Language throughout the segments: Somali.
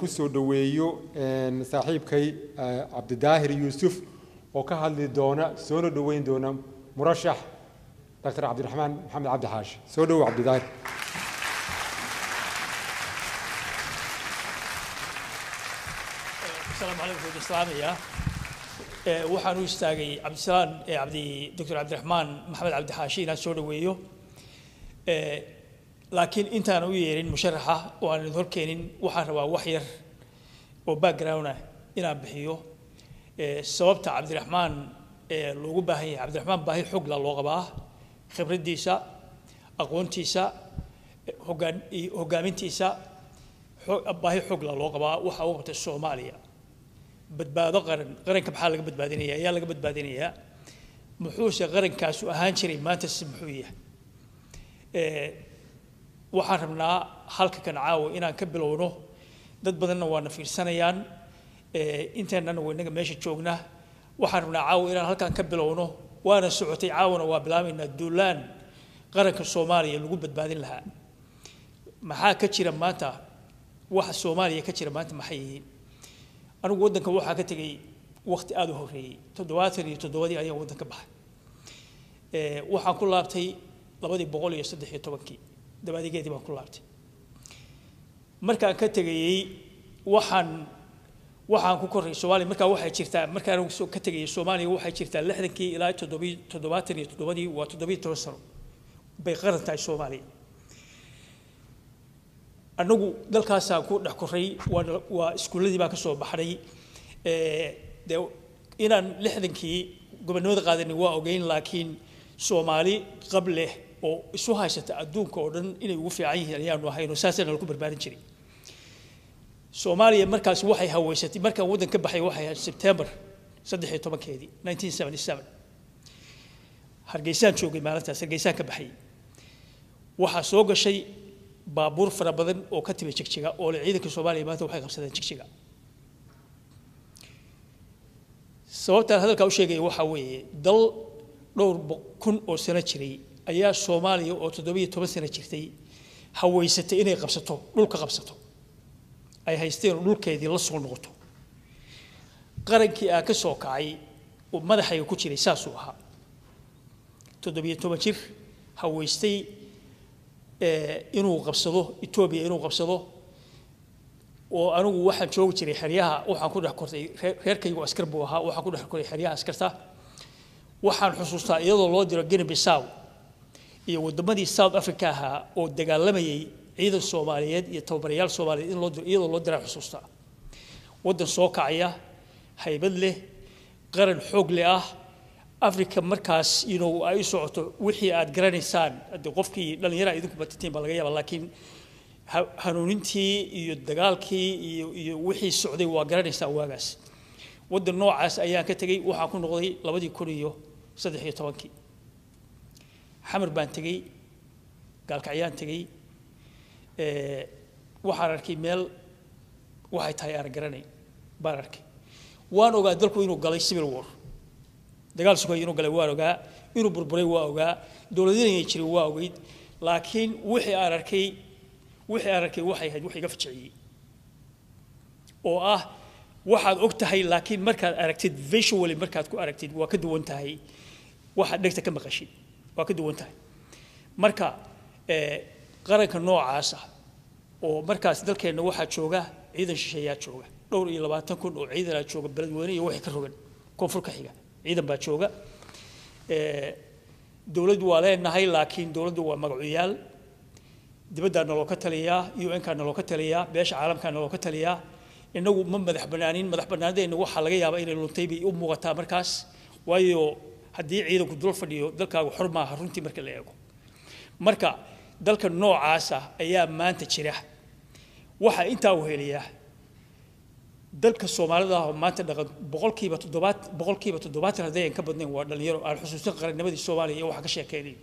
Rabaa inaan ku soo dhoweeyo saaxiibkay cabdidaahir yuusuf oo ka hadli doona soona dhoweyn doona murashax dr cabdiraxmaan maxamed cabdi soo dhowo cabdidaahir. Salaamaya waxaan u istaagay cabdisalaan cabdi doctor cabdiraxmaan maxamed cabdi xaashi inaan soo dhoweeyo laakiin intaan u yeerin musharaxa oo aan idin horkeenin waxaan rabaa wax yar oo background ah inaan bixiyo. Sababta cabdiraxmaan loogu baahan yahay cabdiraxmaan baahi xogla loo qabaa khibraddiisa aqoontiisa hogaan baahi xogla loo qabaa waxa uu qabtay soomaaliya. Badbaado qaran qaranka maxaa laga badbaadinaya ayaa laga badbaadinayaa. Muxuuse qarankaasu ahaan jiray maanta muxuu yahay waxaan rabnaa halka kan caawa inaan ka bilowno. Dad badanna waana fiirsanayaan inteennana waynaga meesha joogna. Waxaan rabnaa caawa inaan halkan ka bilowno. Waana socotay caawana waa bilaabaynaa duulaan. Qaranka soomaaliya lagu badbaadin lahaa. Maxaa ka jira maanta? Waxa soomaaliya ka jira maanta maxay yihiin? Anigu waddanka waxaa ka tegay waqti aada u horreeyey. Toddobaatan iyo toddobadii ayaan waddanka baxay. Waxaan ku laabtay labadii boqol iyo saddex iyo tobankii dabaadigeedii baan ku laabtay. Markaan ka tegayey waxaan waxaan ku korray soomaaliya markaa waxay jirtaa markaan ka tegayay soomaaliya waxay jirtaa lixdankii ilaa toddobii toddobaatan iyo toddobadii waa toddobiyo toban sano. Bay qaran tahay soomaaliya annagu dalkaasaan ku dhex korray waa waa iskuulladii baan ka soo baxnay dee inaan lixdankii gobonimada qaadanin waa ogeyn laakiin soomaali qab leh oo isu haysata adduunka oo dhan inay ugu fiican yihiin ayaanu ahayn oo saasana lagu barbaarin jiray. Soomaaliya markaas waxay haweysatay markaan waddan ka baxay waxay ahayd sebtembar saddex iyo tobankeedii nineteen seventy seven. Hargeysaan joogay maalintaas hargeysaan ka baxay. Waxaa soo gashay baabuur fara badan oo ka timi jigjiga oo le ciidanka soomaaliya maanta waxay qabsadeen jigjiga. Sababtaan hadalkaa u sheegaya waxaa weeye dal dhowr kun oo sano jiray ayaa soomaaliya oo toddobiyo toban sano jirtay haweysatay inay qabsato dhulka qabsato. Ay haysteen dhulkeedii la noqoto. Qarankii aan ka soo kacay madaxayga ku jiray saasuu ahaa. Toddobiyo toban jir haweystay inuu qabsado etoobiya inuu qabsado oo anigu waxaan joogi jiray xeryaha waxaan ku dhex kortay reerkaygu askar buu ahaa waxaan ku dhex koray xeryaha askarta. Waxaan xusuustaa iyadoo loo diro guinea bissaw iyo waddamadii south africa ahaa oo dagaalamayay ciidan soomaaliyeed iyo tababarayaal soomaaliyeed iyadoo loo diraa xusuustaa waddan soo kacaya haybad leh qaran xoog leh ah. Africa markaas inow ay u socoto wixii aad garanaysaan. Haddii qofkii dhallinyara idinku batatiin baa laga yaaba laakiin hanuunintii iyo dagaalkii iyo iyo wixii socday waa garanaysaa waagaas. Waddan noocaas ayaan ka tegey waxaan ku noqday labadii kun iyo saddex iyo tobankii xamar baan tegey gaalkacyaan tegey waxaan arkay meel waxay tahay aan baan arkay. Waan ogaa dalku inuu galay civil war. Dagaal sugay inuu galay waan ogaa inuu burburay waa ogaa dowladinaya jiray waa ogeyd laakiin wixii aan arkay wixii aan arkay waxay ahayd wax iga oo ah waxaad og tahay laakiin markaad aragtid visually markaad ku aragtid waa ka duwan tahay waxaad dhegta ka maqashid waa ka duwan tahay. Marka qaranka noocaas ah oo markaas dalkeenna waxaa jooga ciidan shisheeyaa jooga dhowr iyo labaatan kun oo ciidanaa jooga beledweyne iyo waxay ka rogan koonfur ka xiga ciidan baa jooga. Dowladdu waa leenahay laakiin dowladdu waa magacuyaal dibaddaa naloo taliyaa un-kaa naloo taliyaa beesha caalamkaa naloo taliyaa. Innagu ma madax banaanin madax banaanadeenna waxaa laga yaabaa inay luntay bay u muuqataa markaas. Waayo haddii ciidanku dul fadhiyo dalkaagu xor maaha runtii marka la eego. Marka dalka noocaasa ayaa maanta jira. Waxaa intaa uheliyaa dalka soomaalida ah maanta dhaqan boqolkiiba toddobaat boqolkiiba toddobaatan hadday aan ka badnayn waa dhalinyaro aan xusuusan qarannimadii soomaaliya iyo waxa ka sheekeynay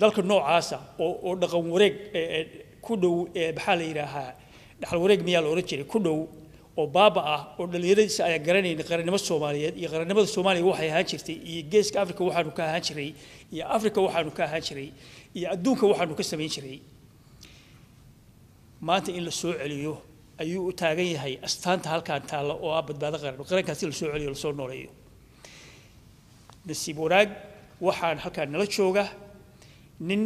dalka noocaasa oo oo dhaqan wareeg ku dhow maxaa la yidhaahaa dhaxal wareeg miyaa la odhan jiray? Ku dhow oo baaba ah oo dhallinyaradiisa ayaan garanaynin qarannimo soomaaliyeed iyo qarannimada soomaaliya waxay ahaan jirtay iyo geeska africa waxaanu ka ahaan jiray iyo africa waxaanu ka ahaan jiray iyo adduunka waxaanu ka samayn jiray. Maanta in la celiyo ayuu u taagan yahay astaanta halkaan taalla oo ah badbaado qaran qarankaasi la soo celiyo la soo nooleeyo. Nasiib wanaag waxaan halkaan nala jooga nin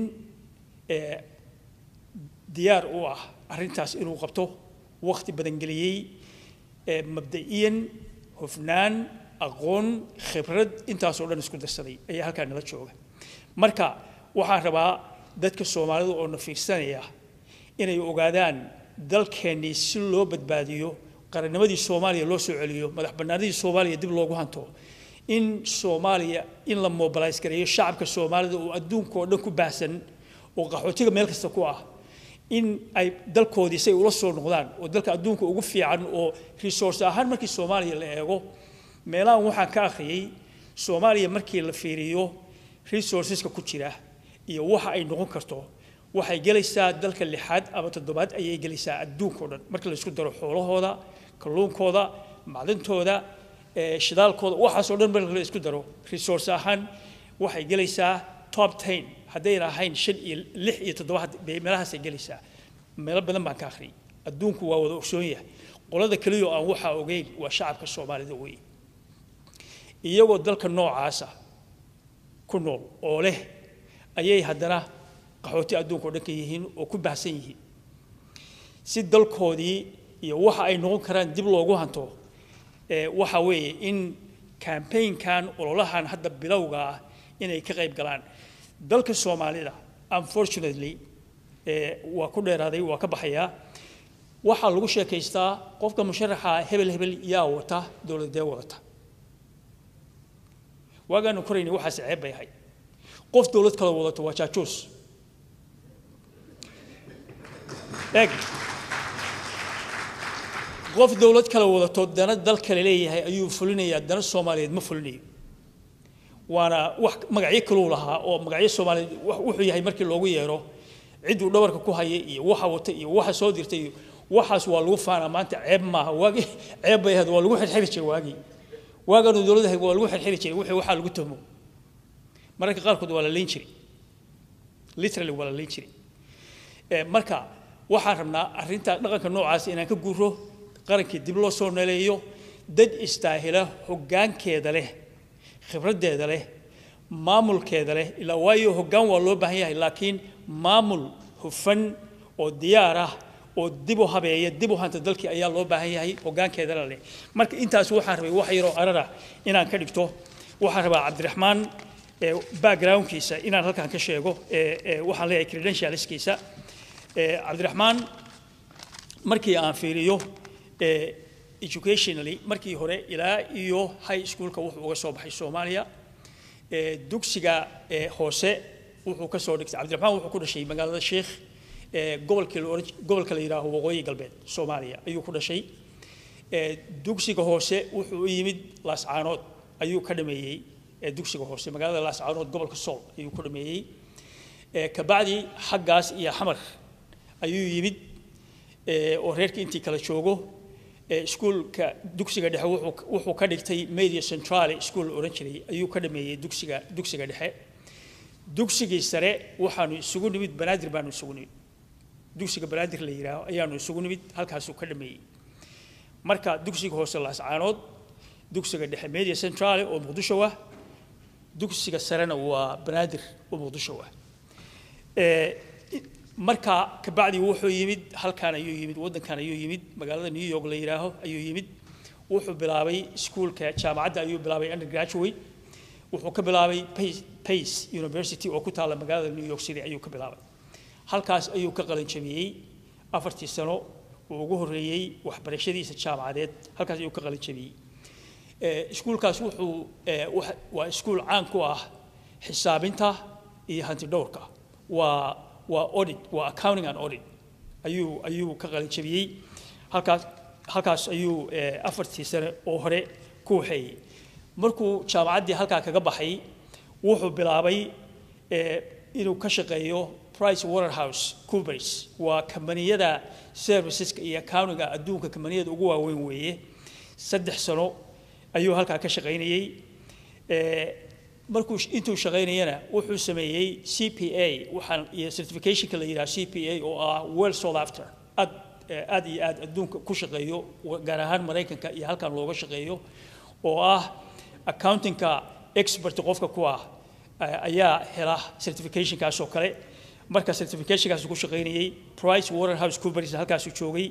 diyaar u ah arrintaas inuu qabto waqti badan geliyey mabda'iyan hufnaan aqoon khibrad intaasoo dhan isku darsaday ayaa halkaan nala jooga. Marka waxaan rabaa dadka soomaalida oo na fiirsanaya inay ogaadaan dalkeennii si loo badbaadiyo qarannimadii soomaaliya loo soo celiyo madax bannaanadii soomaaliya dib loogu hanto in soomaaliya in la mobilize gareeyo shacabka soomaalida oo adduunka oo dhan ku baahsan oo qaxootiga meel kasta ku ah in ay dalkoodii say ula soo noqdaan oo dalka adduunka ugu fiican oo resource ahaan markii soomaaliya la eego meelahan waxaan ka akhriyey soomaaliya markii la fiiriyo resourceska ku jira iyo waxa ay noqon karto waxay gelaysaa dalka lixaad ama toddobaad ayay gelaysaa adduunka o dhan. Marka la isku daro xoolahooda kalluunkooda macdantooda shidaalkooda waxaasoo dhan marka la daro resource ahaan waxay gelaysaa top ten haddayna ahayn shan iyo lix iyo toddoba meelahaasay gelaysaa meelo badan baan ka akhriyay adduunku waa wada ogsoon yahay. Qolada keliyo aan waxaa ogeyn waa shacabka soomaalida weeye iyagoo dalka noocaasa ku nool oo leh ayay haddana qaxooti adduunka o dhan ka yihiin oo ku baahsan yihiin. Si dalkoodii iyo waxa ay noqon karaan dib loogu hanto waxa weeye in campaignkan ololahan hadda bilowga ah inay ka qayb galaan dalka soomaalida unfortunately waa ku dheeraaday waa ka baxayaa waxaa lagu sheekaystaa qofka musharaxa hebel hebel yaa wata dowladee wadata waagaanu korayni waxaas ceeb bay ahayd. Qof dowlad kale wadato waa jaajuus eeg. Qof dowlad kale wadato dana dal kale leeyahay ayuu fulinayaa dana soomaaliyeed ma fulinayo waana wax magacyo kaluu lahaa oo magacyo soomaaliyeed wuxuu yahay markii loogu yeero cidduu dhabarka ku haya iyo waxa wata iyo waxa soo dirtay waxaas waa lagu faanaa maanta ceeb maaha. Waagi ceeb bay ahayd waa lagu xirxiri jiray waagii waagaanu dowladahay waa lagu xirxiri jiray wixii waxaa lagu tuhmo. Mararka qaarkood waa la leyn jiray. Literally waa la leyn jiray. Marka waxaan rabnaa arrinta dhaqanka noocaas inaan ka guuro qarankii dib loo soo noleeyo dad istaahila hoggaankeeda leh khibraddeeda leh maamulkeeda leh ilaa waayo hoggaan waa loo baahan yahay laakiin maamul hufan oo diyaar ah oo dib u habeeya dib u hanta dalkii ayaa loo baahan yahay hoggaankeedana leh. Marka intaas waxaan rabay wax yaroo arara inaan ka dhigto waxaan rabaa cabdiraxmaan backgroundkiisa inaan halkan ka sheego waxaan leeyahay credentialskiisa. Cabdiraxmaan markii aan fiiriyo educationally markii hore ilaa iyo high schoolka wuxuu uga soo baxay soomaaliya dugsiga hoose wuxuu ka soo dhigtay. Cabdiraxmaan wuxuu ku dhashay magaalada gobolkii gobolka la yidhaaho waqooyi galbeed soomaaliya ayuu ku dhashay. Dugsiga hoose wuxuu u yimid laascaanood ayuu ka dhameeyey. Dugsiga hoose magaalada laascaanood gobolka sool ayuu ku dhameeyey. Kabacdi xaggaas iyo xamar ayuu yimid oo reerka intii kala joogo iskuulka dugsiga dhexe wuxuu ka dhigtay media centrale school oran jiray ayuu ka dhameeyey dugsiga dugsiga dhexe. Dugsigii sare waxaanu isugu nimid banaadir baanu isugu nimid. Dugsiga banaadir la yidhaaho ayaanu isugu nimid halkaasuu ka dhameeyey. Marka dugsiga hoose laascaanood dugsiga dhexe media centrale oo muqdisho ah dugsiga sarena waa banaadir oo muqdisho ah marka kabacdi wuxuu yimid halkaan ayuu yimid waddankan ayuu yimid magaalada new york la yidhaaho ayuu yimid. Wuxuu bilaabay iskuulka jaamacadda ayuu bilaabay undergraduate. Wuxuu ka bilaabay pace university oo ku taalla magaalada new york city ayuu ka bilaabay. Halkaas ayuu ka qalin jabiyey afartii sano uu ugu horreeyey waxbarashadiisa jaamacadeed halkaas ayuu ka qalin jabiyey Eh, iskuulkaas wuxuu eh, waa iskuul caan ku ah xisaabinta iyo hanti dhowrka waa waa audit waa accounting and audit. Ayuu ayuu ka qalin jabiyey. Halkaas halkaas ayuu eh, afartii sane oo hore ku waxeeyey markuu jaamacaddii halkaa kaga baxay wuxuu bilaabay eh, inuu ka shaqeeyo price waterhouse coopers. Waa kambaniyada serviceska iyo accountinga adduunka kambaniyada ugu waaweyn weeye. Saddex sano ayuu halkaa ka shaqaynayey Eh, markuu intuu shaqaynayana wuxuu sameeyey c p a waxaan iyo certificationka la yidhaha c p a oo ah well sought after. Aad eh, aad iyo aad adduunka ku shaqeeyo gaar ahaan maraykanka iyo halkan looga shaqeeyo oo ah accountingka expert qofka ku ah eh, ayaa hela certificationkaas kale. Marka certificationkaas ku shaqaynayey price waterhouse coopers halkaasuu joogay.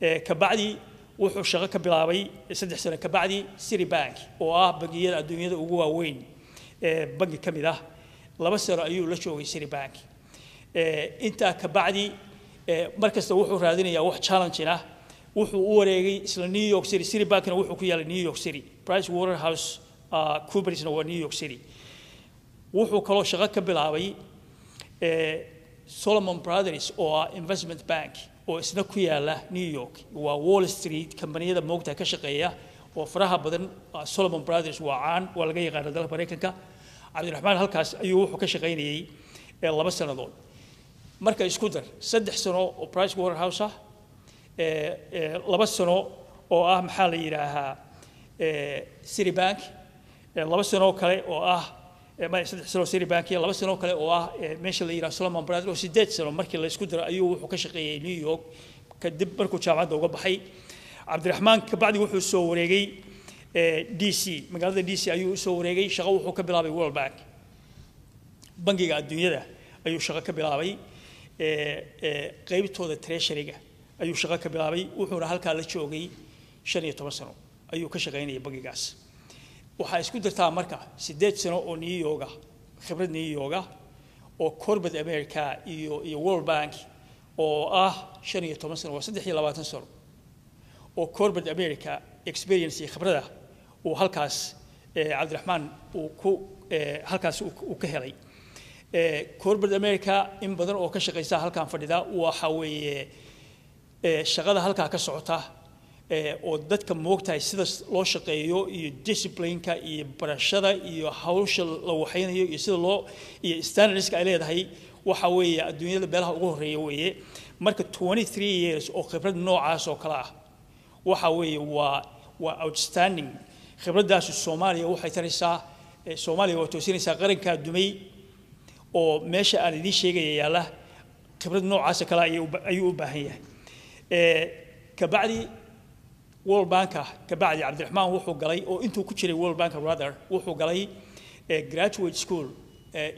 Eh, kabacdi wuxuu shaqo ka bilaabay saddex sano kabacdi city bank oo ah bangiyada adduunyada ugu waaweyn bangi ka mid ah. Laba sano ayuu la joogay city bank Eh, intaa kabacdi eh, mar kasta wuxuu raadinayaa wax challenging ah. Wuxuu u wareegay isla new york city city bankna wuxuu ku yaalay new york city. Price waterhouse uh, coopersna waa new york city. Wuxuu kaloo shaqo ka bilaabay solomon brothers oo ah investment bank oo isna ku yaalla new york. Waa wall street kambaniyada moogta ka shaqeeya oo faraha badan ah, solomon brothers waa caan waa laga yaqaana dalka maraykanka cabdiraxmaan halkaas ayuu wuxuu ka shaqaynayey laba sannadood. Marka isku dar saddex sano oo price waterhouse ah eh, eh, laba sano oo ah maxaa la yidhaahaa city bank laba sano kale oo ah saddex sano city bank laba sano kale oo ah meesha la yidhaha solomon brothers. Oo sideed sano markii la isku daro ayuu wuxuu ka shaqeeyey new york kadib markuu jaamacadda uga baxay cabdiraxmaan kabacdi wuxuu soo wareegay eh, d c. Magaalada d c ayuu u soo wareegay shaqo wuxuu ka bilaabay world bank. Bangiga adduunyada ayuu shaqo ka bilaabay ee, ee, qaybtooda treasuryga ayuu shaqo ka bilaabay wuxuuna halkaa la joogay shan iyo toban sano ayuu ka shaqaynayay bangigaas. Waxaa isku dartaa marka siddeed sano oo new yorga khibrad new yorga oo corporate america iyo iyo world bank oo ah shan iyo toban sano waa saddex iyo labaatan sano oo corporate america experience iyo khibrada uu halkaas cabdiraxmaan uu ku halkaas uu ka helay. Corporate america in badan oo ka shaqaysa halkan fadhida waxa weeye shaqada halkaa ka socota oo dadka moogtahay sida loo shaqeeyo iyo disciplineka iyo barashada iyo hawsha la waxaynayo iyo sida loo iyo standardska ay leedahay waxa weeye adduunyada beelaha ugu horreeya weeye marka 23 years oo khibrad noocaas oo kale ah waxa weeye waa waa outstanding. Khibraddaasi soomaaliya waxay taraysaa soomaaliya waa toosinaysaa qarankaa dumay oo meesha aan idiin sheegaya yaalla khibrad noocaasa kale ayuu u baahan yahay. Kabacdi world banka kabacdi cabdiraxmaan wuxuu galay oo intuu ku jiray world bank rather wuxuu galay graduate school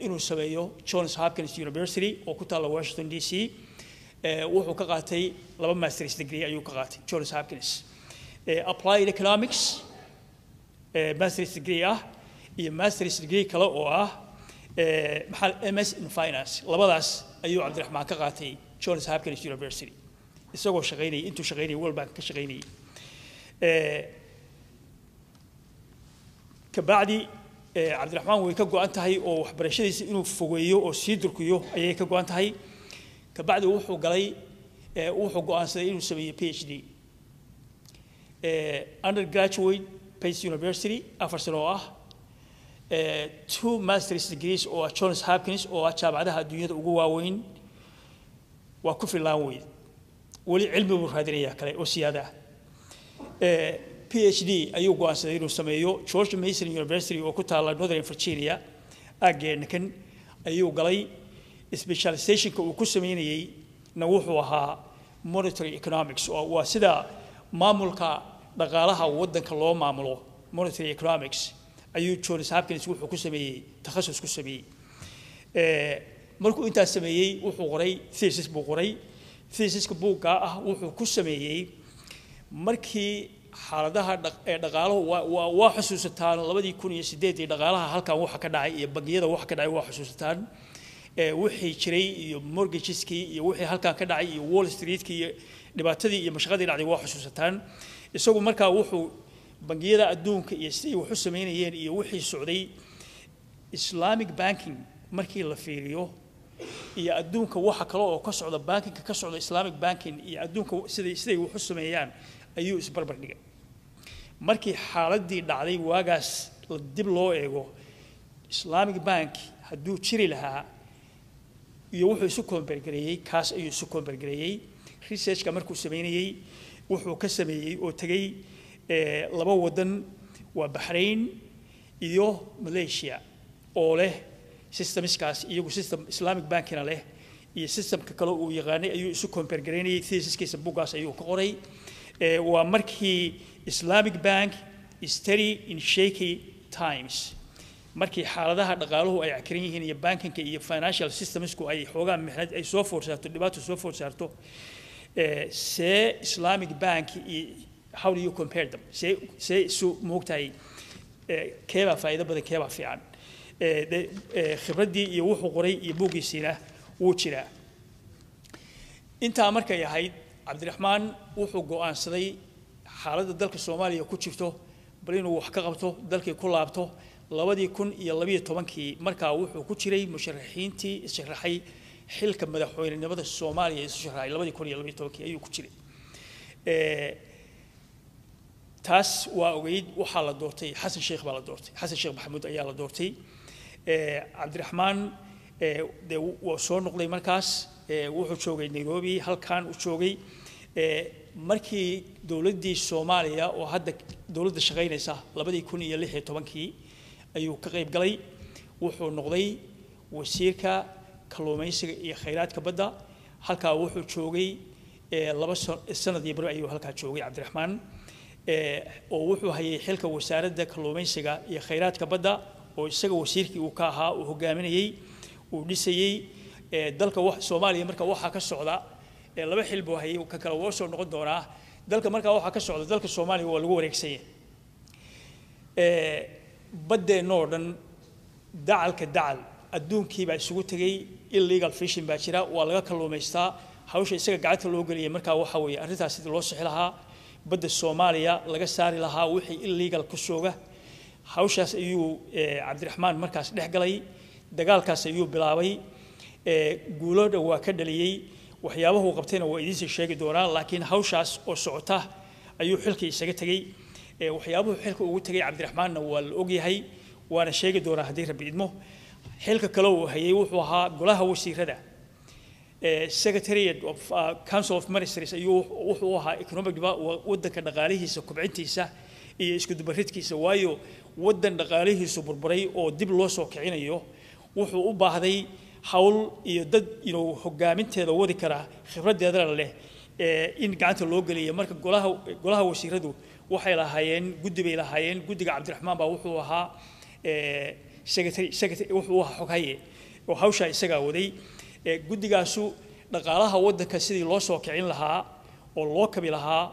inuu sameeyo johns hopkins university oo ku taalla washington d c wuxuu ka qaatay laba masters degree ayuu ka qaatay johns hopkins. Eh, applied economics eh, masters degree ah iyo masters degree kale oo ah eh, maxaa ms in finance. Labadaas ayuu cabdiraxmaan ka qaatay johns hopkins university. Isagoo shaqaynayay intuu shaqaynayay world bank ka shaqaynayay. Eh, kabacdi eh, cabdiraxmaan way ka go-an tahay oo waxbarashadiisa inuu fogeeyo oo sii durkiyo ayay ka go-an tahay kabacdi wuxuu galay wuxuu go'aansaday inuu sameeyo phd eh, undergraduate pace university afar sano oo ah. Two masters degrees oo ah johns hopkins oo ah jaamacadaha adduunyada ugu waaweyn waa ku fillaan weyd weli cilmi buu raadinayaa kale oo siyaada. Ah Eh, phd ayuu go'aansaday inuu sameeyo. George mason university oo ku taalla northern virginia aaggeena kan ayuu galay specializationka uu ku sameynayey na wuxuu ahaa monetary economics waa sida maamulka dhaqaalaha waddanka loo maamulo monetary economics ayuu johns hopkins wuxuu ku sameeyey takhasus ku sameeyey Eh, markuu intaas sameeyey wuxuu qoray thesis buu qoray. Thesiska buuggaa ah wuxuu ku sameeyey markii xaaladaha dhaqaalahu waa- xusuusataan labadii kun iyo sideedii dhaqaalaha halkan waxa ka dhacay iyo bangiyada waxa ka dhacay waa xusuusataan wixii jiray iyo mortgageskii iyo wixii halkan ka dhacay iyo wall streetkii iyo dhibaatadii iyo mashaqadii dhacday waa xusuusataan. Isagu markaa wuxuu bangiyada adduunka iyo siday wax u iyo wixii socday islamic banking markii la fiiriyo iyo adduunka waxa kale oo ka socda bankinka ka socda islamic banking iyo adduunka siday siday wax sameeyaan ayuu isbarbar dhigay. Markii xaaladii dhacday waagaas dib loo eego islamic bank hadduu jiri lahaa iyo wuxuu isu koombergareeyey kaas ayuu isu koombergareeyey researchka markuu sameynayey wuxuu ka sameeyey oo tegey eh, laba wadan waa baxrayn iyo malaysia oo leh systemskaas iyagu system islamic bankina leh iyo systemka kale uu yaqaanay ayuu isu koombergareynayey thesiskiisa buggaas ayuu ka qoray. Eh, waa markii islamic bank study in shaky times markii xaaladaha dhaqaaluhu ay cakran yihiin iyo bankinka iyo financial systemsku ay xoogaa mixnad ay soo food dhibaato soo food eh, see islamic bank how do you compare them? See see isu moogtahay eh, keebaa faa'iido badan keebaa fiican. Eh, khibraddii iyo wuxuu qoray iyo buuggiisiina wuu jiraa. Intaa markay ahayd cabdiraxmaan wuxuu go'aansaday xaaladda dalka soomaaliya ku jirto bal inuu wax ka qabto dalkii ku laabto labadii kun iyo labiyo tobankii markaa wuxuu ku jiray musharaxiintii issharaxay xilka madaxweynenimada soomaaliya isu sharaxay labadii kun iyo labiyo tobankii ayuu ku jiray. Taas waa ogeyd waxaa la doortay xasan sheekh baa la doortay xasan sheekh maxamuud ayaa la doortay. Cabdiraxmaan dee waa soo noqday markaas. Wuxuu joogay nairobi halkan u joogay. Markii dowladdii soomaaliya oo hadda dowladda shaqaynaysa labadii kun iyo lix iyo tobankii ayuu ka qayb galay. Wuxuu noqday wasiirka kalluumaysiga iyo khayraadka badda. Halkaa wuxuu joogay eh, laba sa- sanad iyo bari ayuu halkaa joogay cabdiraxmaan. Eh, oo wuxuu hayay xilka wasaaradda kalluumaysiga iyo khayraadka badda oo isaga wasiirkii uu ka ahaa uu hogaaminayey uu dhisayey Eh, dalka soomaaliya marka waxaa ka socda laba xil buu hayay ka kale woo noqon doonaa. Dalka markaa waxaa ka socda dalka soomaaliya waa lagu wareegsan yahay. Eh, baddeenoo dhan dacalka dacal adduunkii baa isugu tegey illegal fishing baa jira waa laga kalluumaystaa hawsha isaga gacanta loo geliyay markaa waxa weeye arrintaas sidii loo sixi lahaa badda soomaaliya laga saari lahaa wixii illegal ku sooga hawshaas ayuu cabdiraxmaan markaas dhex galay dagaalkaas ayuu bilaabay guulooda waa ka dhaliyey waxyaabahu qabtayna waa idiinsii sheegi doonaa laakiin hawshaas oo socota ayuu xilkii isaga tegey waxyaabuhu xilka ugu tegay cabdiraxmaanna waa la ogyahay waana sheegi doonaa haddii rabbi idmo. Xilka kale uu hayay wuxuu ahaa golaha wasiirada. Secretariat of uh, council of ministries ayuu wuxuu ahaa economic deba- wa- waddanka dhaqaalihiisa kubcintiisa iyo isku dubaridkiisa. Waayo waddan dhaqaalihiisu burburay oo dib loo soo kicinayo wuxuu u baahday hawl iyo dad inuu hogaaminteeda wadi karaa khibraddeedana leh eh, in gacanta loo geliya marka golaha golaha wasiiradu waxay lahaayeen guddi bay lahaayeen. Guddiga cabdiraxmaan baa wuxuu ahaa eh, wuxuu ahaa xoghaye oo hawshaa isagaa waday. Eh, guddigaasu dhaqaalaha waddanka sidii loo soo kicin lahaa oo loo kabi lahaa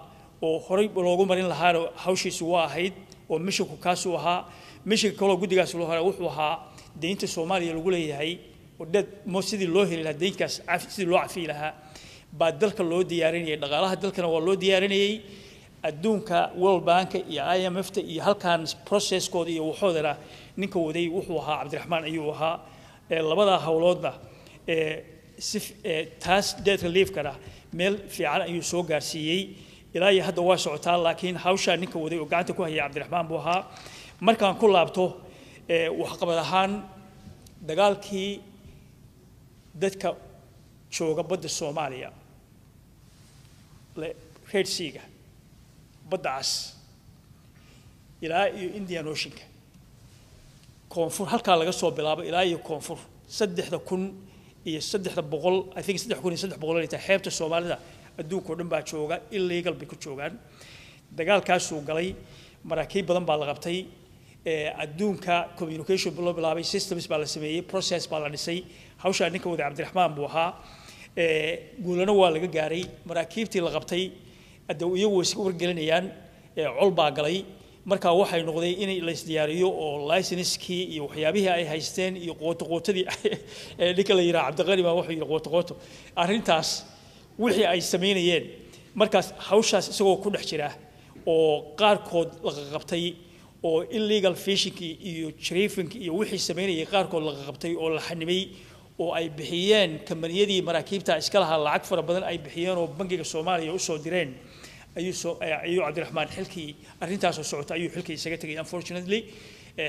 oo horey loogu marin lahaana hawshiisu waa ahayd oo mishinku kaasuu ahaa. Mishinka kaloo guddigaas loo hore wuxuu ahaa deynta soomaaliya lagu leeyahay oo sidii loo heli lahaa deynkaas sidii loo cafiyi lahaa. Baa dalka loo diyaarinayay dhaqaalaha dalkana waa loo diyaarinayay adduunka world banka iyo i m f ta iyo halkan processkooda iyo waxoodana ninka waday wuxuu ahaa cabdiraxmaan ayuu ahaa labadaa howloodna taas debt reliefkana meel fiican ayuu soo gaarsiiyey. Ilaa iyo hadda waa socotaa laakiin hawshaa ninka waday oo gacanta ku hayay cabdiraxmaan buu ahaa. Markaan ku laabto waxqabad ahaan dagaalkii dadka jooga badda soomaaliya red seaga badda cas ilaa iyo indian oceanka. Koonfur halkaa laga soo bilaabo ilaa iyo koonfur. Saddexda kun iyo saddexda boqol i think saddex kun iyo saddex boqol tahay xeebta soomaalida adduunka oo dhan baa jooga illegal bay ku joogaan. Dagaalkaasuu galay maraakiib badan baa la qabtay adduunka communication loo bilaabay systems baa la sameeyey process baa la dhisay. Hawshaa ninka wada cabdiraxmaan buu ahaa guulana waa laga gaaray. Maraakiibtii la qabtay hadda iyagu iska wargelinayaan col galay. Markaa waxay noqday in la isdiyaariyo oo licenskii iyo waxyaabihii ay haysteen iyo qootoqootadii ninka la yidhaha cabdiqani baa wuxuu yidhi qootoqooto arrintaas wixii ay samaynayeen markaas hawshaas isagoo ku dhex jira oo qaarkood laga qabtay oo illegal fishingkii iyo jariifinkii iyo wixii samaynayay qaarkood laga qabtay oo la xanimay oo ay bixiyeen kambaniyadii maraakiibta iska lahaa lacag fara badan ay bixiyeen oo bangiga soomaaliya u soo direen ayuu ayuu cabdiraxmaan xilkii arrintaasoo socota ayuu xilkii isaga tegay. Unfortunately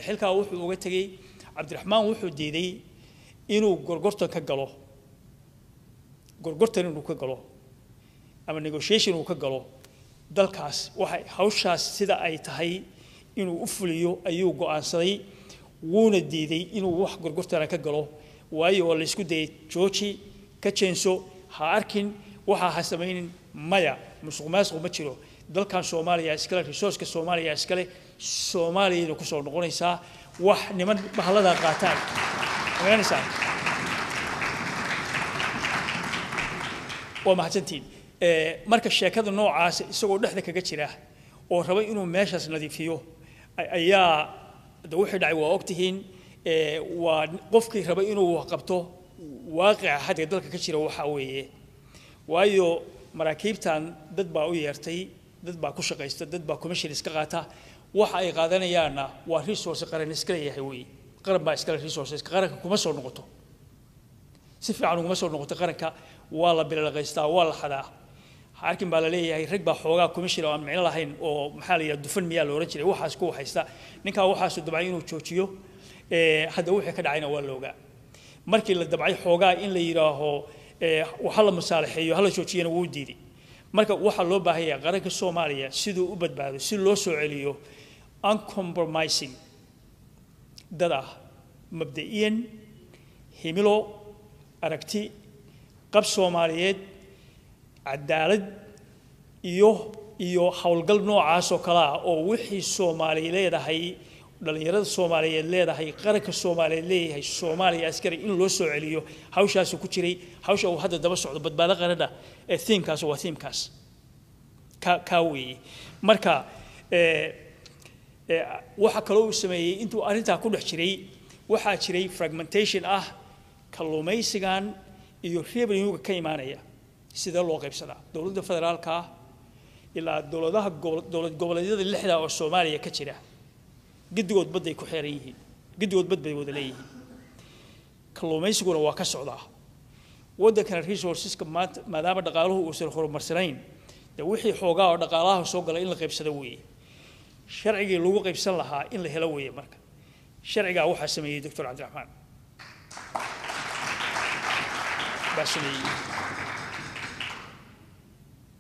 xilkaa wuxuu uga tegey cabdiraxmaan wuxuu diiday inuu gorgortan ka galo. Gorgortan inuu ka galo ama negotiation uu ka galo dalkaas waxay hawshaas sida ay tahay inuu u fuliyo ayuu go'aansaday wuuna diiday inuu wax gorgortana ka galo. Waayo oo la isku dayay jooji ka jeenso ha arkin waxaa ha samaynin maya musuq maasuq ma jiro. Dalkan soomaaliya iskale resourceka soomaaliya iskale soomaaliyayna ku soo noqonaysaa wax niman bahalladaa qaataan. Magaranaysaa waa mahadsantiin marka sheekada noocaas isagoo dhexda kaga jira oo raba inuu meeshaas nadiifiyo ayaa de wixii dhacay waa ogtihiin waa qofkii raba inuu qabto waaqica hadda dalka ka jira waxaa weeye. Waayo maraakiibtan dad baa u yeertay dad baa ku shaqaysta dad baa commission iska qaata. Waxa ay qaadanayaanna waa resource qaran iska leeyahay weeye qaran baa iskale resources qaranka kuma soo noqoto. Si fiican uguma soo noqoto qaranka waa la bilalaqaystaa waa la xadaa arkin baa la leeyahay rag baa xoogaa commission oo aan micno lahayn oo maxaa la yidhaha dufan miyaa la ohan jiray waxaas ku haysta ninkaa waxaasu dabcay inuu joojiyo hadda wixii ka dhacayna waa la ogaa. Markii la dabcay xoogaa in la yidhaaho waxa la masaalaxeeyo hala joojiyana wuu diiday. Marka waxaa loo baahan yahay qaranka soomaaliya siduu u badbaado si loo soo celiyo uncompromising dad ah mabda'iyan himilo aragti qab soomaaliyeed cadaalad iyo iyo howlgal noocaas oo kale ah oo wixii soomaali leedahay dhallinyarada soomaaliyeed leedahay qaranka soomaaliyeed leeyahay soomaaliya askari in loo soo celiyo hawshaasuu ku jiray hawsha uu hadda daba socdo badbaado qaranna ee thiimkaas waa thiimkaas ka kaa weeye. Marka waxa kaloo uu sameeyey intuu arrintaa ku dhex jiray waxaa jiray fragmentation ah kalluumaysigan iyo revenuega ka imaanaya. Sidee loo qaybsadaa? Dowladda federaalka ah ilaa dowladaha dowlad goboleedyada lixda oo soomaaliya ka jira giddigood badday ku xeeran yihiin. Giddigood bad bay wada leeyihiin. Kalluumaysiguna waa ka socdaa waddankana resourceska maanta maadaama dhaqaaluhu uusan horumarsanayn dee wixii xoogaa oo dhaqaalaha soo gala in la qaybsado weeye. Sharcigii lagu qaybsan lahaa in la helo weeye marka. Sharcigaa waxaa sameeyey doctor cabdiraxmaan. Baa sameeyey.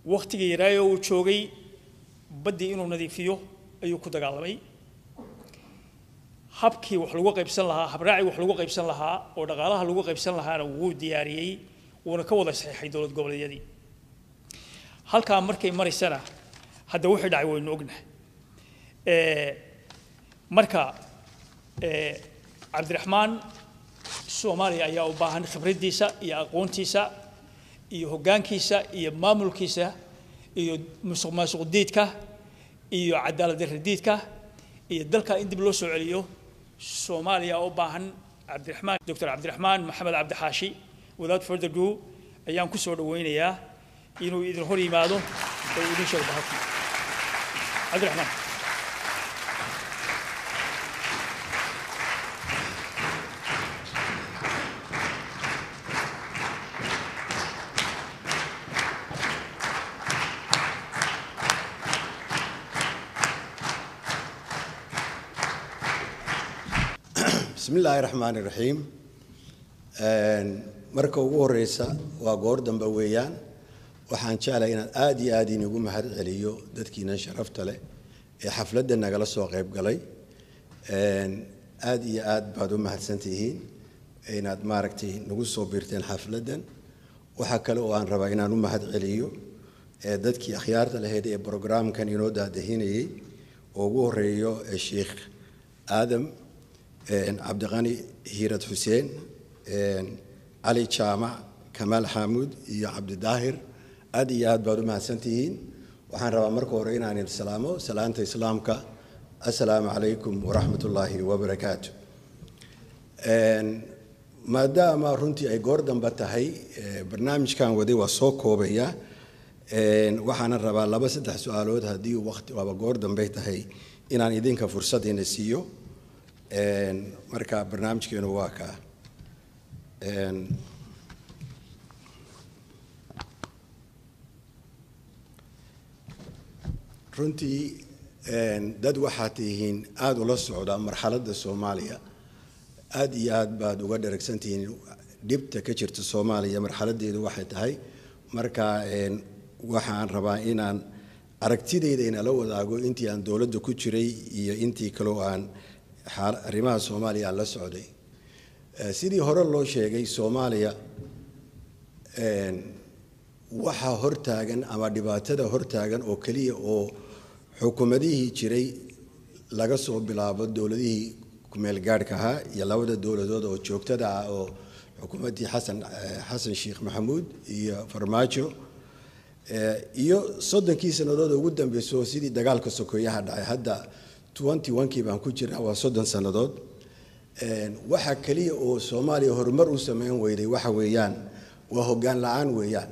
Waktigii yaraayo uu joogay baddii inuu nadiifiyo ayuu ku dagaalamay habkii wax lagu qaybsan lahaa habraacii wax lagu qaybsan lahaa oo dhaqaalaha lagu qaybsan lahaana wuu diyaariyey wuuna ka wada saxiixay dowlad goboleedyadii. Halkaa markay maraysana hadda wixii dhacay waynu ognahay. Marka cabdiraxmaan soomaaliya ayaa u baahan khibraddiisa iyo aqoontiisa iyo hoggaankiisa iyo maamulkiisa iyo musuq maasuq diidka iyo cadaalad darri diidka iyo dalka in dib loo soo celiyo soomaaliya u baahan cabdiraxmaan doctor cabdiraxmaan maxamed cabdixaashi without further ado ayaan ku soo dhawaynayaa inuu idin hor yimaado idin sheego cabdiraxmaan bismi illaahi raxmaani raxiim marka ugu horeysa waa goor dambe weeyaan waxaan jeclahay inaan aada iyo aada inigu mahad celiyo dadkiinan sharafta leh ee xafladda nagala soo qayb galay aada iyo aad baad u mahadsantihiin inaad maaragtay nagu soo biirteen xafladdan waxaa kale oo aan rabaa inaan u mahad celiyo dadkii akhyaarta lahayd ee brograamkan inoo daadahinayay oo ugu horeeyo sheikh aadam cabdiqani hiirad xuseen cali jaamac kamaal xaamuud iyo cabdidaahir aad iyo aad baad u mahadsantihiin waxaan rabaa marka hore inaan salaamo salaanta islaamka assalaamu calaykum waraxmat ullaahi wabarakaatu maadaama runtii ay goor dambe tahay barnaamijkan waday waa soo koobaya waxaana rabaa laba saddex su-aalood haddii waqti waaba goor dambey tahay inaan idinka fursadina siiyo marka barnaamijkeenu waa kaa runtii dad waxaad tihiin aada ula socda marxaladda soomaaliya. Aada iyo aad baad uga dharagsantihiin dhibta ka jirta soomaaliya marxaladeedu waxay tahay. Marka waxaan rabaa inaan aragtidayda inala wadaago intii aan dowladda ku jiray iyo intii kaleo aan arrimaha soomaaliya la socday. Sidii hore loo sheegay soomaaliya waxaa hortaagan ama dhibaatada hortaagan oo keliya oo xukuumadihii jiray laga soo bilaabo dowladihii kumeel gaadhka ahaa iyo labada dowladood oo joogtada ah oo xukuumaddii xasan xasan sheekh maxamuud iyo farmaajo. Iyo soddonkii sannadood ugu dambeyso sidii dagaalka sokeeyaha dhacay hadda twenty one-kii baan ku jirnaa waa soddon sannadood. Waxa keliya oo soomaaliya horumar u sameyn weyday waxa weeyaan waa hoggaan la'aan weeyaan.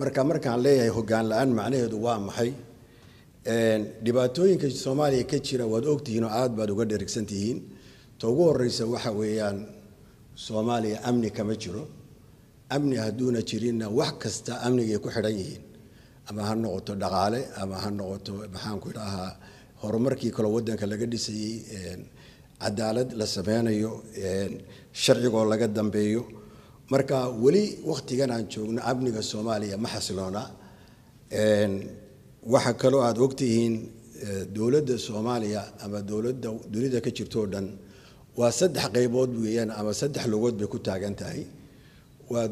Marka markaan leeyahay hoggaan la'aan macnaheedu waa maxay? Dhibaatooyinka soomaaliya ka jira waad ogtihiin oo aada baad uga dherigsan tihiin. Ta ugu horeysa waxa weeyaan soomaaliya amni kama jiro. Amni hadduuna jirinna wax kasta amnigay ku xidhan yihiin. Ama ha noqoto dhaqaale ama ha noqoto maxaanku idhaahaa horumarkii kaloo wadanka laga dhisayey cadaalad la sameynayo sharcigoo laga dambeeyo. Marka weli wakhtigan aan joogno amniga soomaaliya ma xasiloona. Waxaa kaloo aada ogtihiin dowladda soomaaliya ama dowladda dunida ka jirto o dhan waa saddex qaybood weeyaan ama saddex lugood bay ku taagan tahay. Waa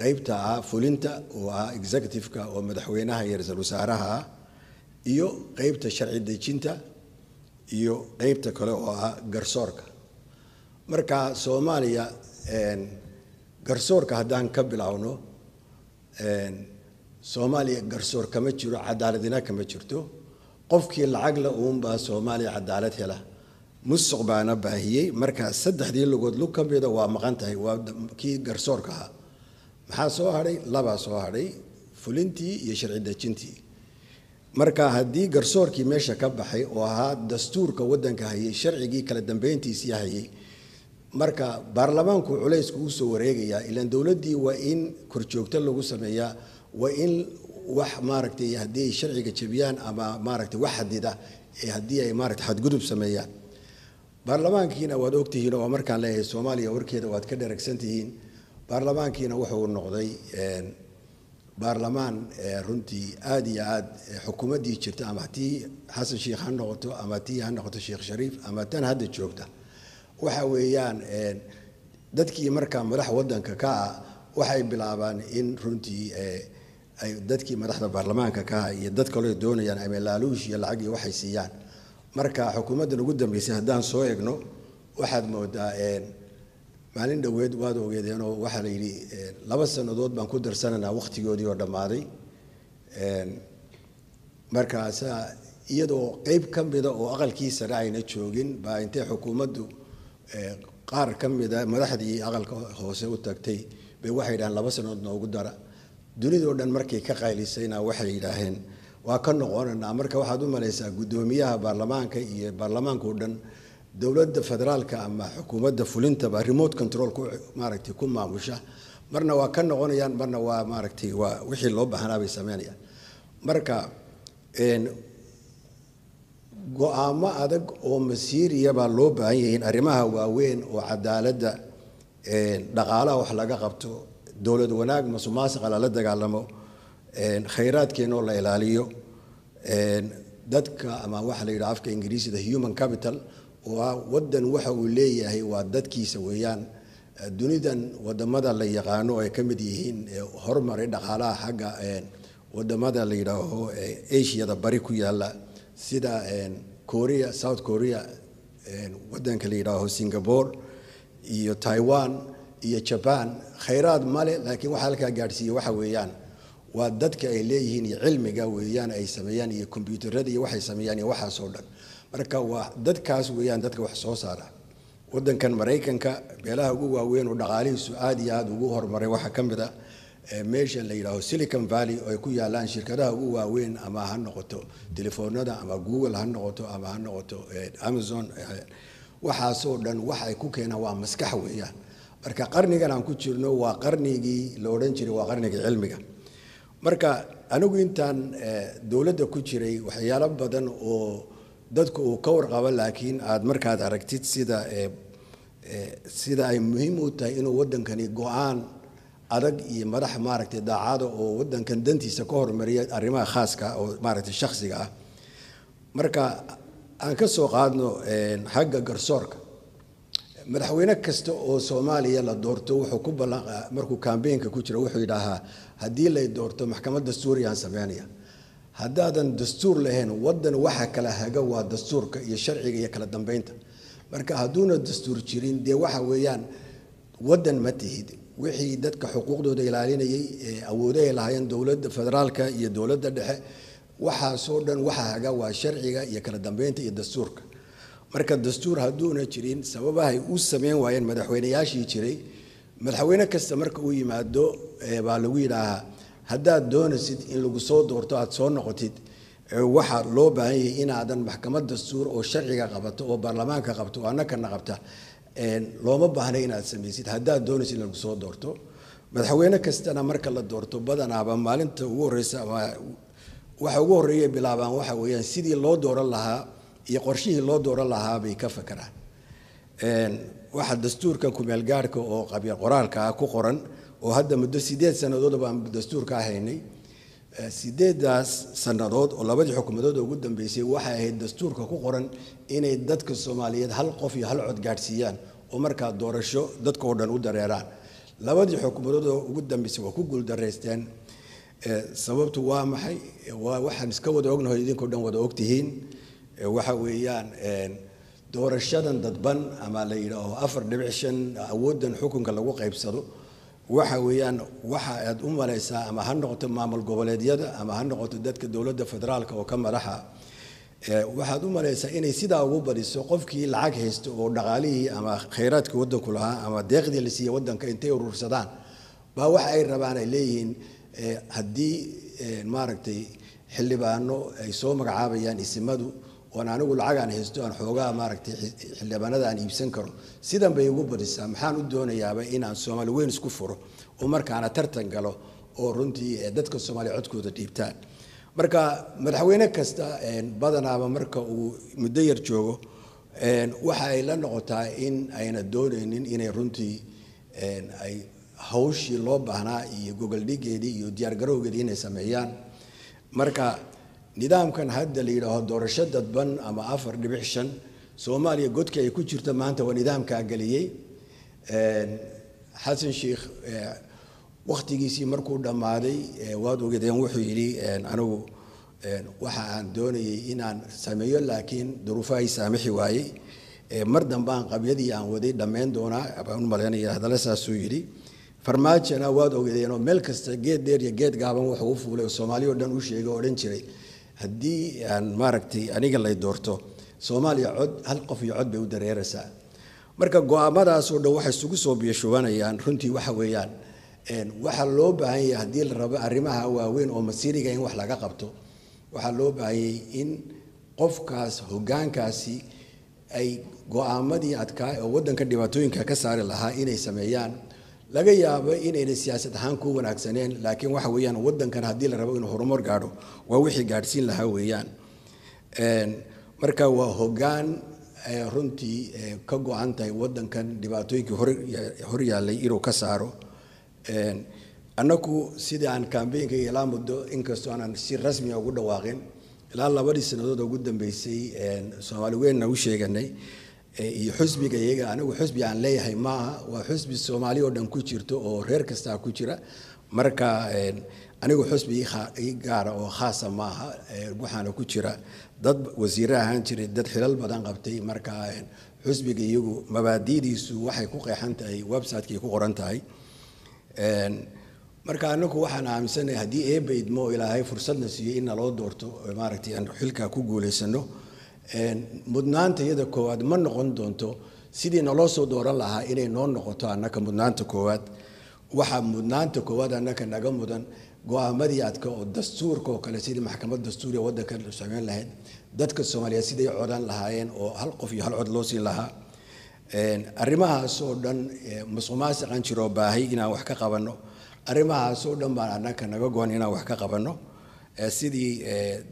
qeybta ah fulinta oo ah executive-ka oo madaxweynaha iyo ra'iisul wasaaraha ah iyo qeybta sharci dejinta iyo qeybta kale oo ah garsoorka. Marka soomaaliya garsoorka haddaan ka bilowno soomaaliya garsoor kama jiro cadaaladina kama jirto. Qofkii lacagla uunbaa soomaaliya cadaalad hela. Musuq baana baahiyey. Marka saddexdii lugood lug ka waa maqan tahay waa kii garsoorka ahaa. Maxaa soo hadhay labaa soo hadhay fulintii iyo sharci dejintii marka haddii garsoorkii meesha ka baxay oo ahaa dastuurka wadanka hayay sharcigii kala dambeyntiisii hayay marka baarlamaanku culaysku uu soo wareegayaa ilaan dowladdii waa in korjoogto lagu sameeyaa waa in wax maaragtay haddii ay sharciga jebiyaan ama maaragtay wax xadida haddii ay maaragtay xadgudub sameeyaan. Baarlamaankiina waad ogtihiin oo markaan leeyahay soomaaliya warkeeda waad ka dharagsan tihiin baarlamaankiina wuxuu noqday baarlamaan runtii aada iyo aad xukuumaddii jirta ama tii xasan sheekh ha noqoto ama tii ha noqoto sheekh shariif ama tan hadda joogta waxa weeyaan dadkii markaa madax wadanka ka ah waxay bilaabaan in runtii dadkii madaxda baarlamaanka ka ah iyo dad kaleo doonayaan ama laaluush iyo lacag iyo waxay siiyaan. Marka xukuumaddan ugu dambeysay haddaan soo egno waxaad moodaa maalin dhoweed waad ogeedeenoo waxaa la yidhi laba sannadood baan ku darsananaa wakhtigoodii oo dhammaaday. Markaasa iyadoo qeyb ka mida oo aqalkii sare ayna joogin baa intay xukuumaddu qaar ka mida madaxdii aqalka hoose u tagtay bay waxay yidhaheen laba sannadood noogu dara. Dunidoo dhan markay ka qaylisayna waxay yidhaaheen waa ka noqonanaa. Marka waxaad u malaysaa guddoomiyaha baarlamaanka iyo baarlamaanka o dhan dowladda federaalka ama xukuumadda fulintaba remote control maaragtay ku maamusha. Marna waa ka noqonayaan marna waa maaragtay waa wixii loo baahnaa bay sameynayaan. Marka go'aamo adag oo masiiriya baa loo baahan yihiin arrimaha waaweyn oo cadaaladda dhaqaalaha wax laga qabto dowlad wanaag masuqmaasuqa lala dagaalamo khayraadkeena oo la ilaaliyo dadka ama waxa la yidhaha afka ingiriisida human capital oo wadan waxa uu leeyahay waa dadkiisa weeyaan. Dunidan waddamada la yaqaano ay ka mid yihiin horumaray dhaqaalaha xagga waddamada la yidhaaho asiada bari ku yaalla sida korea south korea wadanka la yidhaaho singapore iyo taiwan iyo jaban khayraad male laakiin waxa halkaa gaadhsiiya waxa weeyaan waa dadka ay leeyihiin iyo cilmiga weeyaan ay sameeyaan iyo kombyuutarada iyo waxay sameeyaan iyo waxaasoo dhan marka waa dadkaas weeyaan dadka wax soo saara. Wadankan maraykanka beelaha ugu waaweyn oo dhaqaalihiisu aada iyo aada ugu horumaray waxaa ka mid a meesha la yidhaaho silicon valley oo ay ku yaalaan shirkadaha ugu waaweyn ama ha noqoto telefoonada ama google ha noqoto ama ha noqoto amazon waxaasoo dhan waxa ay ku keenaan waa maskax weeyaan. Marka qarnigan aan ku jirno waa qarnigii la odhan jiray waa qarnigii cilmiga. Marka anigu intaan dowladda ku jiray waxyaalo badan oo dadku uu ka warqabo laakiin aad markaad aragtid sida sida ay muhiim u tahay inuu waddankani go'aan adag iyo madax maaragtay daacada oo waddankan dantiisa ka hormariya arrimaha khaaska oo maaragtay shakhsiga ah. Marka aan ka soo qaadno xagga garsoorka. Madaxweyne kasta oo soomaaliya la doorto wuxuu ku ballan markuu kambeynka ku jiro wuxuu yidhaahaa haddii lay doorto maxkamad dastuuriyaan sameynaya هذا دستور لهن ودن وحا كلا هاغا وا دستور كا يا شرعي يا كلا دمبينتا مركا هادونا دستور جيرين دي وحا ويان ودن ما تهيد وحي دتك حقوق دو دي لالين يي اودا لهاين دولد فدرالكا يا دولد دحه وحا سودن وحا هاغا وا شرعي يا كلا دمبينتا يا دستور كا مركا دستور هادونا جيرين سبب هاي أو سمين وين مدحوينياشي جيري مدحوينا كاستمركا ويمادو با لو يلاها haddaad doonaysid in lagu soo doorto aada soo noqotid waxaa loo baahan yahay inaadan maxkamad dastuur oo sharciga qabato oo baarlamaanka qabto oo annakana qabta looma baahna inaad samaysid. Haddaad doonaysid in lagu soo doorto madaxweyne kastana marka la doorto badanaaba maalinta ugu horeysa ama waxa ugu horreeya bilaabaan waxa weeyaan sidii loo dooran lahaa iyo qorshihii loo dooran lahaa bay ka fakeraan waxa dastuurka kumeelgaarhka oo qabya qoraalka ah ku qoran oo hadda muddo sideed sannadood baan dastuurka haynay sideedaas sannadood oo labadii xukuumadood ugu dambeysay waxay ahayd dastuurka ku qoran inay dadka soomaaliyeed hal qof iyo hal cod gaadhsiiyaan oo markaa doorasho dadka oo dhan u dareeraan. Labadii xukuumadood oo ugu dambeysay waa ku guuldaraysteen sababtu waa maxay? Waa waxaan iska wada ognahay idinkoo dhan wada ogtihiin. Waxa weeyaan doorashadan dadban ama la yidhaaho afar dhibic shan awooddan xukunka lagu qaybsado waxa weeyaan waxa aad u malaysaa ama ha noqoto maamul goboleedyada ama ha noqoto dadka dowladda federaalka oo ka madaxa waxaad u malaysaa inay sidaa ugu badiso qofkii lacag haysto oo dhaqaalihii ama khayraadkii waddanku lahaa ama deeqdii la siiyey waddanka intay urursadaan. Baa waxa ay rabaan ay leeyihiin haddii maaragtay xildhibaano ay soo magacaabayaan isimadu oon anigu lacagaan haysto aan xoogaa maaragtay xildhibaanada aan iibsan karo sidan bay ugu badisaa. Maxaan u doonayaaba inaan soomaali weyn isku furo oo markaana tartan galo oo runtii dadka soomaaliya codkooda dhiibtaan. Marka madaxweyne kasta badanaaba marka uu muddo yar joogo waxa ay la noqotaa in ayna doonaynin inay runtii ay hawshii loo baahnaa iyo gogoldhigeedii iyo diyaargarowgeedii inay sameeyaan. Marka nidaamkan hadda la yidhaaho doorasho dadban ama afar dhibic shan soomaaliya godka ay ku jirto maanta waa nidaamkaa geliyey xasan sheikh wakhtigiisii markuu dhammaaday waad ogeedeen wuxuu yidhi anigu waxa aan doonayay inaan sameeyo laakiin duruufahay saamixi waayey mar dambaan qabyadii aan waday dhammayn doonaa. Baan u malaynaya hadalla saasuu yidhi farmaajona waad ogeedeenoo meel kasta geed dheer iyo geed gaaban wuxuu u fuulay oo soomaaliya o dhan u sheegay oo odhan jiray haddii aan maaragtay aniga lay doorto soomaaliya cod hal qof iyo cod bay u dareeraysaa. Marka go'aamadaasoo dhan waxay isugu soo biyashubanayaan runtii waxa weeyaan waxaa loo baahan yahay haddii la rabo arrimaha waaweyn oo masiiriga in wax laga qabto waxaa loo baahanyay in qofkaas hoggaankaasi ay go'aamadii adkaa oo waddanka dhibaatooyinka ka saari lahaa inay sameeyaan laga yaabo inayna siyaasad ahaan ku wanaagsaneen laakiin waxa weeyaan waddankan haddii la rabo inuu horumar gaadho waa wixii gaadhsiin lahaa weeyaan. Marka waa hoggaan runtii ka go-an tahay waddankan dhibaatooyinkii hor yaallay inuu ka saaro. Annagu sidii aan kambeynka ilaa muddo inkastoo aanan si rasmiga ugu dhawaaqin ilaa labadii sannadood ugu dambeysay soomaali weynna u sheeganay iyo xusbiga iyaga anigu xusbi aan leeyahay maaha waa xusbi soomaali oo dhan ku jirto oo reer kastaa ku jira. Marka anigu xusbi gaara oo khaasa maaha waxaana ku jira dad wasiire ahaan jiray dad xilal badan qabtay. Marka xusbiga iyagu mabaadidiisu waxay ku qeexan tahay websiteki ku qoran tahay. Marka anagu waxaan aaminsanahay haddii eebaydmo ilaahay fursadna siiyey in naloo doorto maaragtay aan xilkaa ku guulaysano mudnaanta iyada koowaad ma noqon doonto sidii naloo soo dooran lahaa inay noo noqoto annaka mudnaanta koowaad waxaa mudnaanta koowaad annaka naga mudan go-aamadii adka oo dastuurka oo kale sidii maxkamad dastuuriya waddanka sameyn lahayd dadka soomaaliyeed siday codan lahaayeen oo hal qof iyo hal cod loo siin lahaa arrimahaas oo dhan musuqmaasiqan jiroo baahay inaan wax ka qabanno arrimahaas oo dhan baan annaka naga goon inaan wax ka qabanno sidii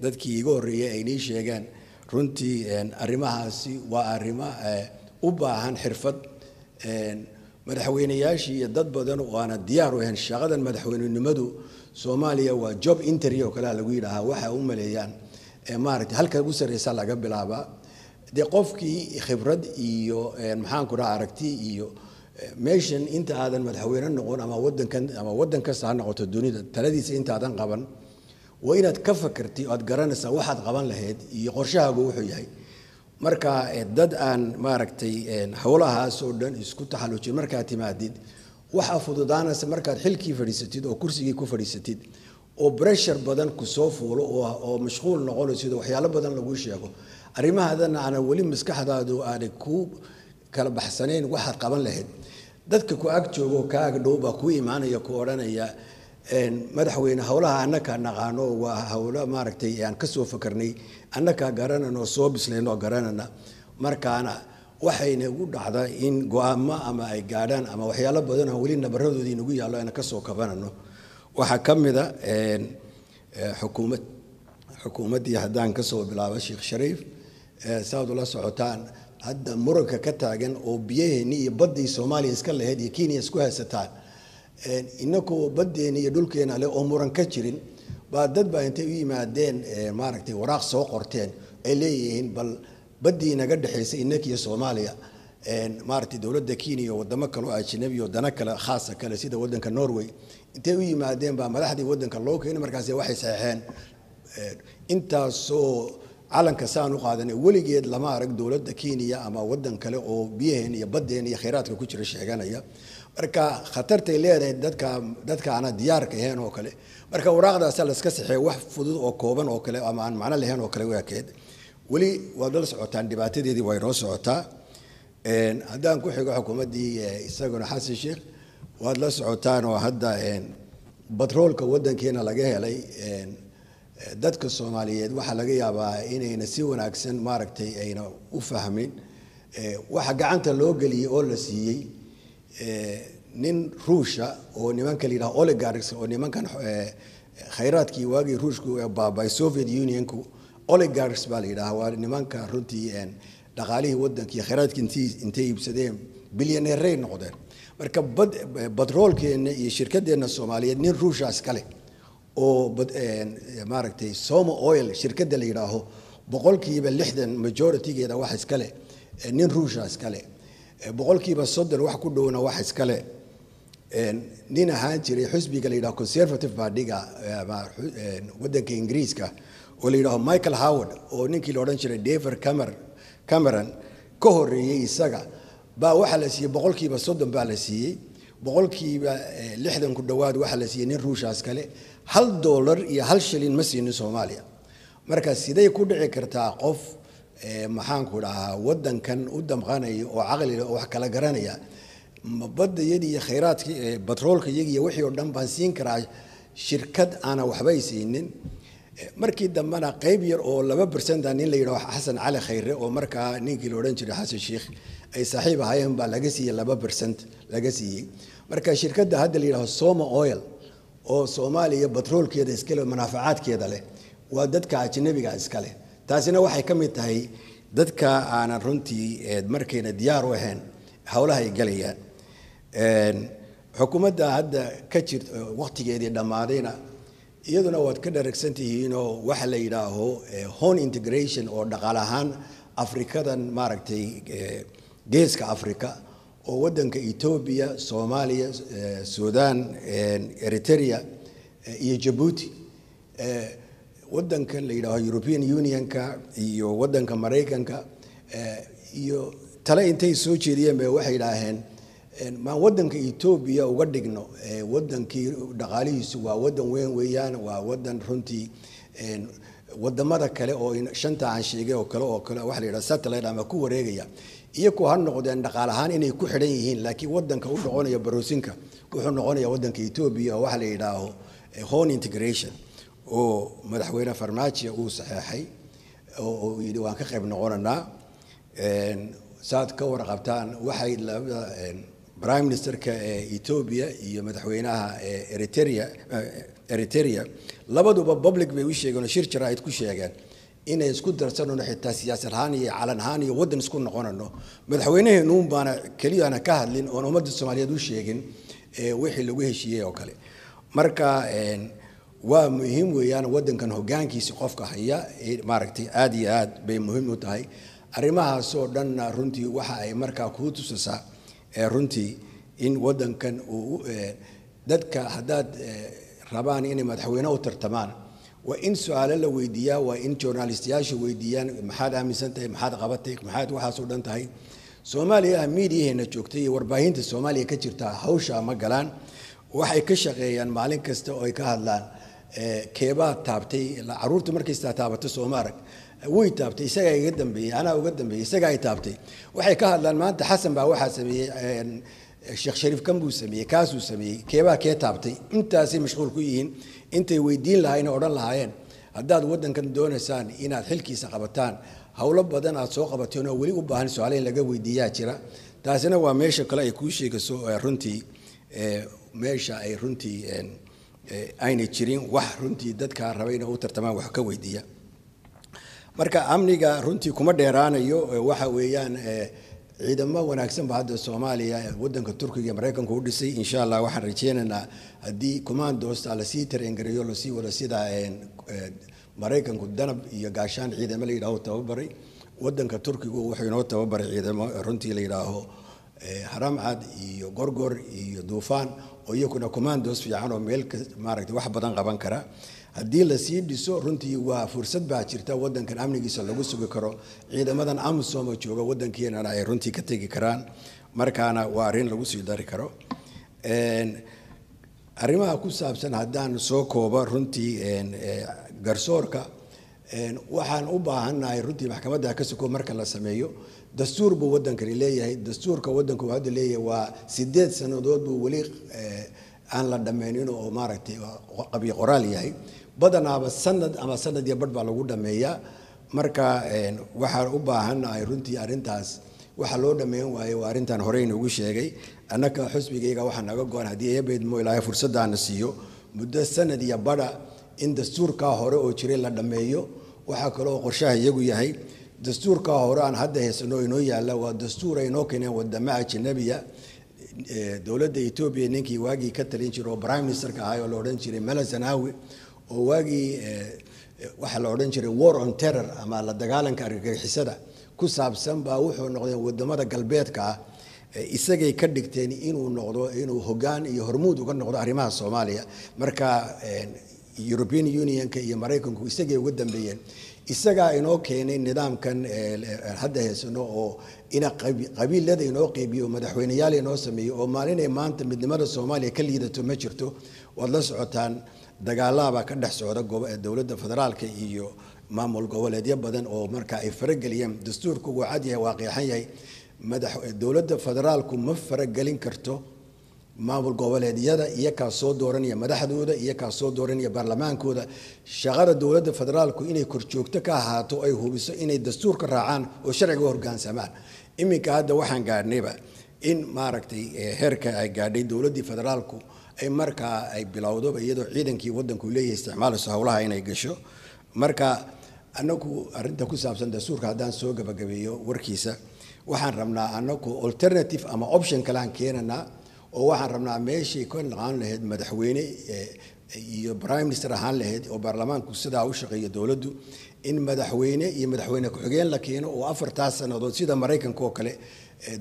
dadkii iga horreeyey ay nii sheegeen runtii arrimahaasi waa arrimo u baahan xirfad madaxweyneyaashii iyo dad badan oo aana diyaar u ahayn shaqadan madaxweynenimadu. Soomaaliya waa job interview oo kalea lagu yidhaahaa waxa u maleeyaan. Maaragtay halka ugu sarreysa laga bilaabaa. Dee qofkii khibrad iyo maxaanku dhaha aragti iyo meeshan inta aadan madaxweyne noqon ama wadankan ama waddan kasta ha noqoto dunida taladiisa intaadan qaban waa inaad ka fakartay oad garanaysaa waxaad qaban lahayd iyo qorshahaagu wuxuu yahay marka dad aan maaragtay howlahaas oo dhan isku taxallujin markaad timaadid waxaa fududaanaysa markaad xilkii fadhiisatid oo kursigii ku fadhiisatid oo breshar badan kusoo fuulo oo mashquul noqonaysid oo waxyaalo badan lagu sheego arrimahaadana aanan weli maskaxdaadu aanay ku kala baxsanayn waxaad qaban lahayd dadka ku ag joogo ka ag dhow baa ku imaanaya ku odhanaya madaxweyne howlaha annakaa naqaano waa howlo maaragtay aan ka soo fakarnay. Annakaa garanana oo soo bislayn oo garanana. Markaana waxayna ugu dhacda in go'aamo ama ay gaadhaan ama waxyaalo badan oo weli nabaradoodii nagu yaallo ayna ka soo kabanano. Waxaa ka mida xukuumad xukuumaddii haddaan ka soo bilaabo sheekh shariif saaad ula socotaan hadda muranka ka taagan oo biyaheeni iyo baddii soomaaliya iska lahayd iyo kenya isku haysataan inakoo baddeena iyo dhulkeena leh oo muran ka jirin baa dad baa intay u yimaadeen maaragtay waraaq soo qorteen. Ay leeyihiin bal baddii naga dhexaysa inakiyo soomaaliya. Maaragtay dowladda kenya iyo wadamo kale oo ajnabi oo dana kale khaasa kale sida waddanka norway. Intay u yimaadeen baa madaxdii waddanka loo keenay markaas waxay saxeexeen intaasoo calanka saan u qaadanay weligeed lama arag dowladda kenya ama wadan kale oo biyaheen iyo baddeen iyo khayraadka ku jira sheeganaya marka khatartay leedahay dadka dadka aana diyaarka ahayn oo kale. Marka waraaqdaasa laska saxeey wax fudud oo kooban oo kale ama aan macno lahayn oo kale waakeed weli waad la socotaan dhibaatadeedii way noo socotaa. Haddaan ku xigo xukuumaddii isaguna xasan sheekh waad la socotaan oo hadda batroolka wadankeena laga helay. Dadka soomaaliyeed waxaa laga yaabaa inayna si wanaagsan maaragtay ayna u fahmin waxa gacanta loo geliyey oo la siiyey nin ruusha oo nimanka la yidhaha oligarchs oo nimankan khayraadkii waagii ruushku baabay soviet unionku oligarchs baa la yidhaha. Waa nimanka runtii dhaqaalihii wadanka iyo khayraadkii intay iibsadeen bilyaneerey noqdeen. Marka batroolkeena iyo shirkadeenna soomaaliyeed nin ruusha iskale oo maaragtay somo oil shirkadda la yidhaaho boqolkiiba lixdan majoritygeeda wax iskale nin ruusha iskale boqolkiiba soddon wax ku dhowna wax iskale. Nin ahaan jiray xusbiga la yidhaho conservative partyga wadanka ingiriiska oo la yidhaho michael howard oo ninkii la odhan jiray david camer cameron ka horeeyey isaga. Baa waxaa la siiyey boqolkiiba soddon baa la siiyey. Boqolkiiba lixdan ku dhowaad waxaa la siiyey nin ruushaas kale. Hal doolar iyo hal shilin ma siinin soomaaliya. Marka siday ku dhici kartaa qof maxaanku dhahaa wadankan u damqanaya oo caqlile oo wax kala garanaya badda iyadii iyo khayraadkii batroolka iyagii iyo wixii oo dhan baan siin karaa shirkad aana waxbay siinin. Markii dambena qeyb yar oo laba bersenta nin la yidhaho xasan cali khayre oo markaa ninkii la odhan jiray xasan sheikh ay saaxiib ahaayeen baa laga siiyey laba bersent laga siiyey. Marka shirkadda hadda la yidhaho soma oil oo soomaaliya batroolkeeda iskale manaafacaadkeeda leh waa dadka ajnabiga iskale taasina waxay ka mid tahay dadka aanan runtii markayna diyaar u ahayn howlaha ay galayaan xukuumadda hadda ka jirta waqtigeedii dhammaadayna iyaduna waad ka dharagsan tihiinoo waxa la yidhaaho home integration oo dhaqaal ahaan afrikadan maaragtay geeska africa oo wadanka etoobiya soomaaliya sudan eritrea iyo jabuuti wadankan la yidhaaho european unionka iyo wadanka maraykanka iyo tale intay soo jeediyeen ba waxay idhaaheen maan wadanka etoobiya uga dhigno wadankii dhaqaalihiisu waa wadan weyn weeyaan waa wadan runtii waddamada kale oo shanta aan sheegay oo kale oo kale waxa la yidhaha satellite ama ku wareegaya iyaku ha noqdeen dhaqaal ahaan inay ku xidhan yihiin laakiin wadanka u noqonaya baroosinka wuxuu noqonaya wadanka etoobiya oo waxa la yidhaaho hone integration oo madaxweyne farmaajo uu saxeexay oo yidhi waan ka qayb noqonanaa saad ka warqabtaan waxay labada prime ministerka ee etoobiya iyo madaxweynaha eritrea eritrea. Labaduba public bay u sheegeen oo shir jaraa'id ku sheegeen inay isku darsanano xitaa siyaasad ahaan iyo calan ahaan iyo waddan isku noqonano madaxweynaheenuun baana keliyana ka hadlin oon ummadda soomaaliyeed u sheegin wixii lagu heshiiyey oo kale. Marka waa muhiim weeyaan wadankan hogaankiisa qofka haya maaragtay aada iyo aad bay muhiim u tahay. Arrimahaasoo dhanna runtii waxa ay markaa kuu tusasaa runtii in wadankan uu dadka haddaad rabaan inay madaxweyne u tartamaan. Waa in su'aalo la weydiiyaa waa in journalistiyaasha weydiiyaan maxaad aaminsan tahay maxaad qabatay maxaad waxaasoo dhan tahay. Soomaaliya miidiyaheena joogtay iyo warbaahinta soomaaliya ka jirta hawsha ma galaan. Waxay ka shaqeeyaan maalin kasta oo ay ka hadlaan keebaa taabtay carruurta markaystaa taabato arag. Way taabtay isagaa iga dambeeyey anaa uga dambeeyey isagaa ay taabtay. Waxay ka hadlaan maanta xasan baa waxaa sameeyey sheekh shariif kan buu sameeyey kaasuu sameeyey keebaa kee taabtay. Intaasay mashquul ku yihiin intay weydiin lahaayeen oo odhan lahaayeen. Haddaad waddankan doonaysaan inaad xilkiisa qabataan howlo badan aad soo qabateen oo weli u baahan su'aale laga weydiiyaa jira. Taasina waa meesha kale ay kuu sheegayso runtii meesha ay runtii ayna jirin wax runtii dadka raba inay u tartamaan wax ka weydiiya marka amniga runtii kuma dheeraanayo waxa weeyaan ciidamo wanaagsan ba hadda soomaaliya wadanka turkiga iyo maraykanku u dhisay. Insha allah waxaan rajeynaynaa haddii commandosta la sii tarengareeyo la sii wado sida maraykanku danab iyo gaashaan ciidamo la yidhaaho tababaray wadanka turkigu wuxuu inoo tababaray ciidamo runtii la yidhaaho haramcad iyo gorgor iyo duufaan oo iyakuna commandos fiican oo meel maaragtay wax badan qaban kara. Haddii la sii dhiso runtii waa fursad baa jirta wadankan amnigiisa lagu sugi karo. Ciidamadan amisom oo jooga wadankeenana ay runtii ka tegi karaan. Markaana waa arrin lagu sii dari karo. Arrimaha ku saabsan haddaan soo koobo runtii garsoorka waxaan u baahannahay runtii maxkamadda ka marka la sameeyo dastuur buu wadankani leeyahay. Dastuurka wadanku hadda leeyahay waa sideed sannadood buu weli aan la dhammaynin oo maaragtay qabyo qoraal yahay. Badanaaba sanad ama sanad iyo badh baa lagu dhameeyaa marka waxaan u baahannahay runtii arrintaas. Waxa loo dhammeyn waayo waa arrintan horey noogu sheegay. Annaka xusbigayga waxaa naga go-an haddii eebeydmo ilaahay fursadaana siiyo. Muddo sanad iyo badha in dastuurkaa hore oo jiray la dhammeeyo waxaa kaloo qorshaha iyagu yahay dastuurkaa hore aan hadda haysano inoo yaalla waa dastuur ay inoo keeneen wadamo ajanabiya dowladda etoobiya ninkii waagii ka talin jira oo prime ministerka ahay oo la odhan jiray mala zanawi oo waagii waxaa la odhan jiray war on terror ama la dagaalanka argagixisada ku saabsan baa wuxuu noqdeen waddamada galbeedka ah isagay ka dhigteen inuu noqdo inuu hogaan iyo hormuud uga noqdo arrimaha soomaaliya. Marka european unionka iyo maraykanku isagay uga dambeeyeen isagaa inoo keenay nidaamkan hadda haysano oo ina qabiilada inoo qeybiyo madaxweyneyaal inoo sameeyo oo maalinay maanta midnimada soomaaliya ka liidato ma jirto waad la socotaan dagaalabaa ka dhex socda dowladda federaalka iyo maamul goboleedyo badan oo marka ay farageliyeen. Dastuurku wuu cad yahay waa qeexan yahay. Dowladda federaalku ma faragelin karto maamul goboleedyada iyakaa soo dooranaya madaxdooda iyakaa soo dooranaya baarlamaankooda shaqada dowladda federaalku inay korjoogto ka ahaato ay hubiso inay dastuurka raacaan oo sharciga u horgaansamaan iminka hadda waxaan gaadhnayba in maaragtay heerka ay gaadhay dowladdii federaalku ay markaa ay bilowdoba iyadoo ciidankii wadanku leeyahay isticmaalayso howlaha inay gasho marka anagu arinta ku saabsan dastuurka haddaan soo gabagabeeyo warkiisa waxaan rabnaa anagu alternative ama option kale aan keenanaa oo waxaan rabnaa meeshii ka naqaan lahayd madaxweyne iyo prime minister ahaan lahayd oo baarlamaanku sidaa u shaqeeyo dowladdu in madaxweyne iyo madaxweyne ku-xigeen la keeno oo afartaas sannadood sida maraykanka oo kale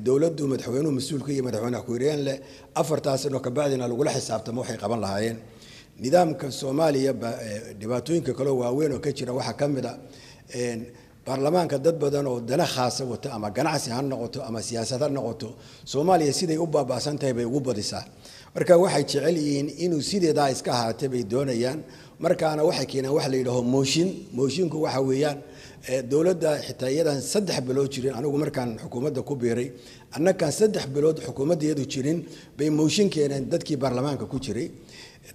dowladdu madaxweynuhu mas'uulka iyo madaxweyne ku-xigeen leh afartaas sano kabacdina lagula xisaabtamo waxay qaban lahaayeen. Nidaamka soomaaliya dhibaatooyinka kaleo waaweyn oo ka jira waxaa ka mid a baarlamaanka dad badan oo dana khaasa wato ama ganacsi ha noqoto ama siyaasad ha noqoto soomaaliya siday u baaba'san tahay bay ugu badisaa. Marka waxay jecel yihiin inuu sideedaa iska ahaatay bay doonayaan. Markaana waxay keenaan waxa la yidhaaho mooshin. Moshinku waxa weeyaan dowladda xitaa iyadan saddex bilood jirin anigu markaan xukuumadda ku biiray annakaan saddex bilood xukuumaddeedu jirin bay mooshin keeneen dadkii baarlamaanka ku jiray.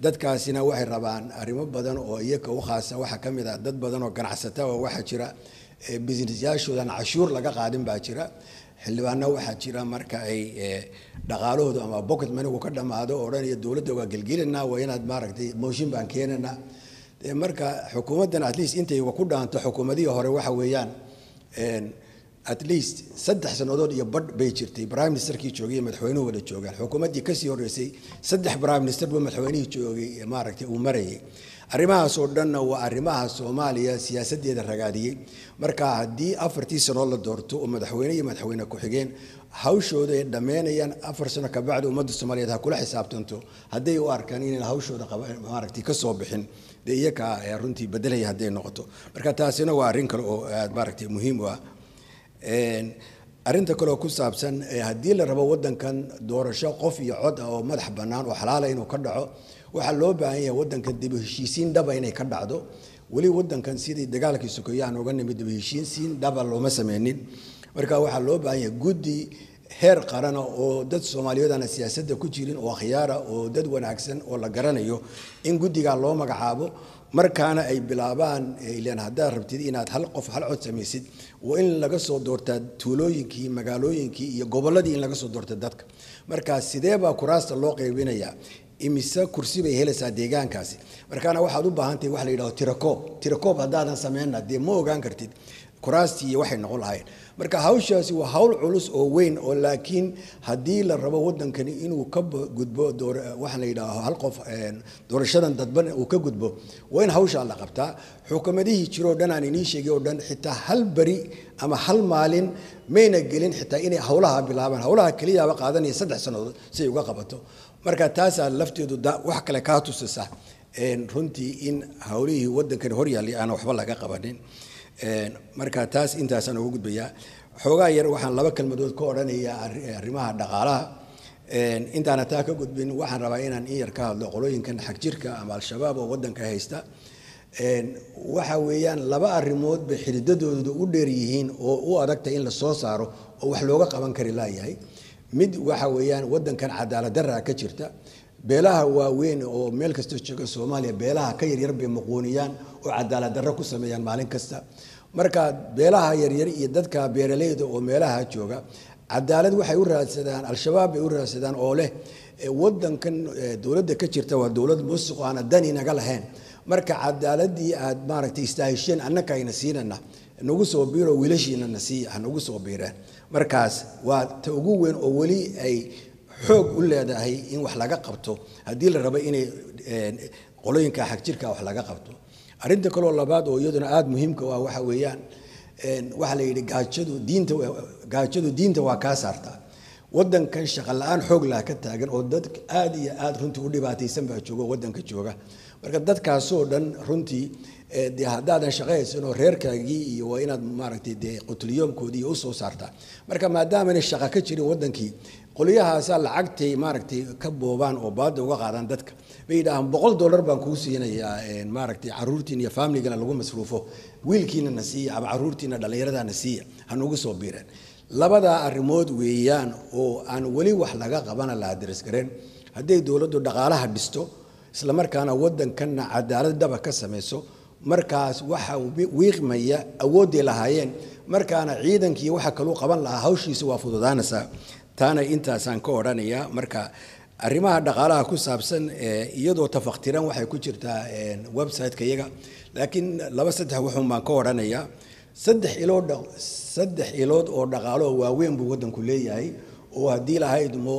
Dadkaasina waxay rabaan arrimo badan oo iyaga u khaasa waxaa ka mid ah dad badan oo ganacsata oo waxaa jira businessyaashoodan cashuur laga qaadin baa jira. Xildhibaano waxaa jira marka ay dhaqaalahoodu ama pocket manigu ka dhammaado oo dhan iyo dowladda waa gelgelinaa waa inaad maaragtay mooshin baan keenanaa marka xukuumaddan at least intay ku dhaanto xukuumadihii hore waxa weeyaan at least saddex sannadood iyo badh bay jirtay. Prime ministerkii joogay madaxweynuhu wada joogaan. Xukuumaddii ka sii horreysay saddex prime minister madaxweynihii joogay maaragtay uu marayay arrimahaas oo dhanna waa arrimaha soomaaliya siyaasaddeeda ragaadiyey. Marka haddii afartii sanood la doorto oo madaxweyne iyo madaxweyne ku-xigeen hawshooda ay dhammeynayaan afar sano kabacdi ummadda soomaaliyeed ha kula xisaabtanto. Hadday u arkaan inayn hawshooda maaragtay ka soo bixin dee iyakaa runtii bedelaya hadday noqoto. Marka taasina waa arrin kale oo aad maaragtay muhiim u ah. Arrinta kaleoo ku saabsan haddii la rabo waddankan doorasho qof iyo cod ah oo madax bannaan oo xalaala inuu ka dhaco waxaa loo baahan yahay waddankan dib heshiisiin dhaba inay ka dhacdo. Weli waddankan sidii dagaalkii sokeeye aan nimid dib heshiisiin dhaba looma sameynin marka waxaa loo baahan yahay guddi heer qarana oo dad soomaaliyeed aan siyaasadda ku jirin oo akhyaara oo dad wanaagsan oo la garanayo in guddigaa loo magacaabo. Markaana ay bilaabaan ilan haddaad rabtid inaad hal qof hal cod samaysid waa in laga soo doortaa tuulooyinkii magaalooyinkii iyo gobolladii in laga soo doorta dadka. Marka sidee baa kuraasta loo qaybinayaa imise kursi bay helaysaa deegaankaasi. Markaana waxaad u baahantahay waxa la yidhahdo tirakoob tirakoob haddaadan sameyna dee ma ogaan kartid. Kuraastii iyo waxay noqon lahayn marka hawshaasi waa hawl culus oo weyn oo laakiin haddii la rabo wadankani inuu ka gudbo waxaa la yidhaaho hal qof doorashadan dadban uu ka gudbo waa in hawshaa la qabtaa. Xukuumadihii jiroo dhan aan inii sheegay oo dhan xitaa hal beri ama hal maalin mayna gelin xitaa inay hawlaha bilaabaan. Hawlaha keliyaaba qaadanaya saddex sannadood si ay uga qabato marka taasaa lafteedu wax kale kaa tusisa runtii in hawlihii wadankani horyaallay aan waxba laga qabanin. Marka taas intaasaan uga gudbayaa xoogaa yar waxaan laba kelmadood ka odhanayaa arrimaha dhaqaalaha. Intaana taa ka gudbin waxaan rabaa inaan in yar ka hadlo qolooyinkan xagjirka ama al-shabaab oo wadanka haysta. Waxa weeyaan laba arrimood bay xididadooda u dheer yihiin oo u adagta in la soo saaro oo wax looga qaban kari laayahay mid waxa weeyaan cadaalad daraa ka jirta beelaha waaweyn oo meel kasta jooga soomaaliya beelaha ka yaryar bay muquuniyaan oo cadaalad darro ku sameeyaan maalin kasta. Marka beelaha yaryar iyo dadka beeraleyda oo meelaha jooga cadaalad waxay u raadsadaan al-shabaab bay u raadsadaan oo leh wadankan dowladda ka jirta waa dowlad musuq aana dani naga lahayn. Marka cadaaladii aad maaragtay istaahisheen annaka ayna siinana nagu soo biiro wiilashiina na siiya ha nagu soo biireen markaas waa ta ugu weyn oo weli ay xoog u leedahay in wax laga qabto. Haddii la rabo inay qolooyinka xagjirka wax laga qabto. Arrinta kaloo labaad oo iyaduna aada muhiimka ah waxa weeyaan waxaa la yidhi gaajadu diinta gaajadu diinta waa kaa saartaa. Wadankan shaqa la'aan xoog laha ka taagan oo dad aada iyo aada runtii u dhibaataysan baa jooga wadanka jooga. Marka dadkaasoo dhan runtii dee haddaadan shaqahaysan oo reerkaagii iyo waa inaad maaragtay dee qutulyoomkoodii u soo saartaa. Marka maadaamana shaqa ka jirin wadankii qolyahaasaa lacagtay maaragtay ka boobaan oo baada uga qaadaan dadka. Bay yidhaahaan boqol dollar baan kuu siinayaa maaragtay caruurtiin iyo faamiligana lagu masruufo. Wiilkiina na siiya ama caruurtiina dhallinyarada na siiya hanugu soo biireen. Labadaa arrimood weeyaan oo aan weli wax laga qabana la adirisgareen hadday dowladdu dhaqaalaha dhisto islamarkaana wadankanna cadaalad dhaba ka samayso markaas waxa wiiqmaya awoodday lahaayeen. Markaana ciidankii waxa kaluu qaban lahaa hawshiisa waa fududaanaysaa. Taana intaasaan ka odhanayaa marka arrimaha dhaqaalaha ku saabsan iyadoo tafaktiran waxay ku jirtaa website-ka iyaga. Laakiin laba saddex wuxuun baan ka odhanayaa. Saddex ilood saddex ilood oo dhaqaalo waaweyn buu wadanku leeyahay oo haddii lahayd mo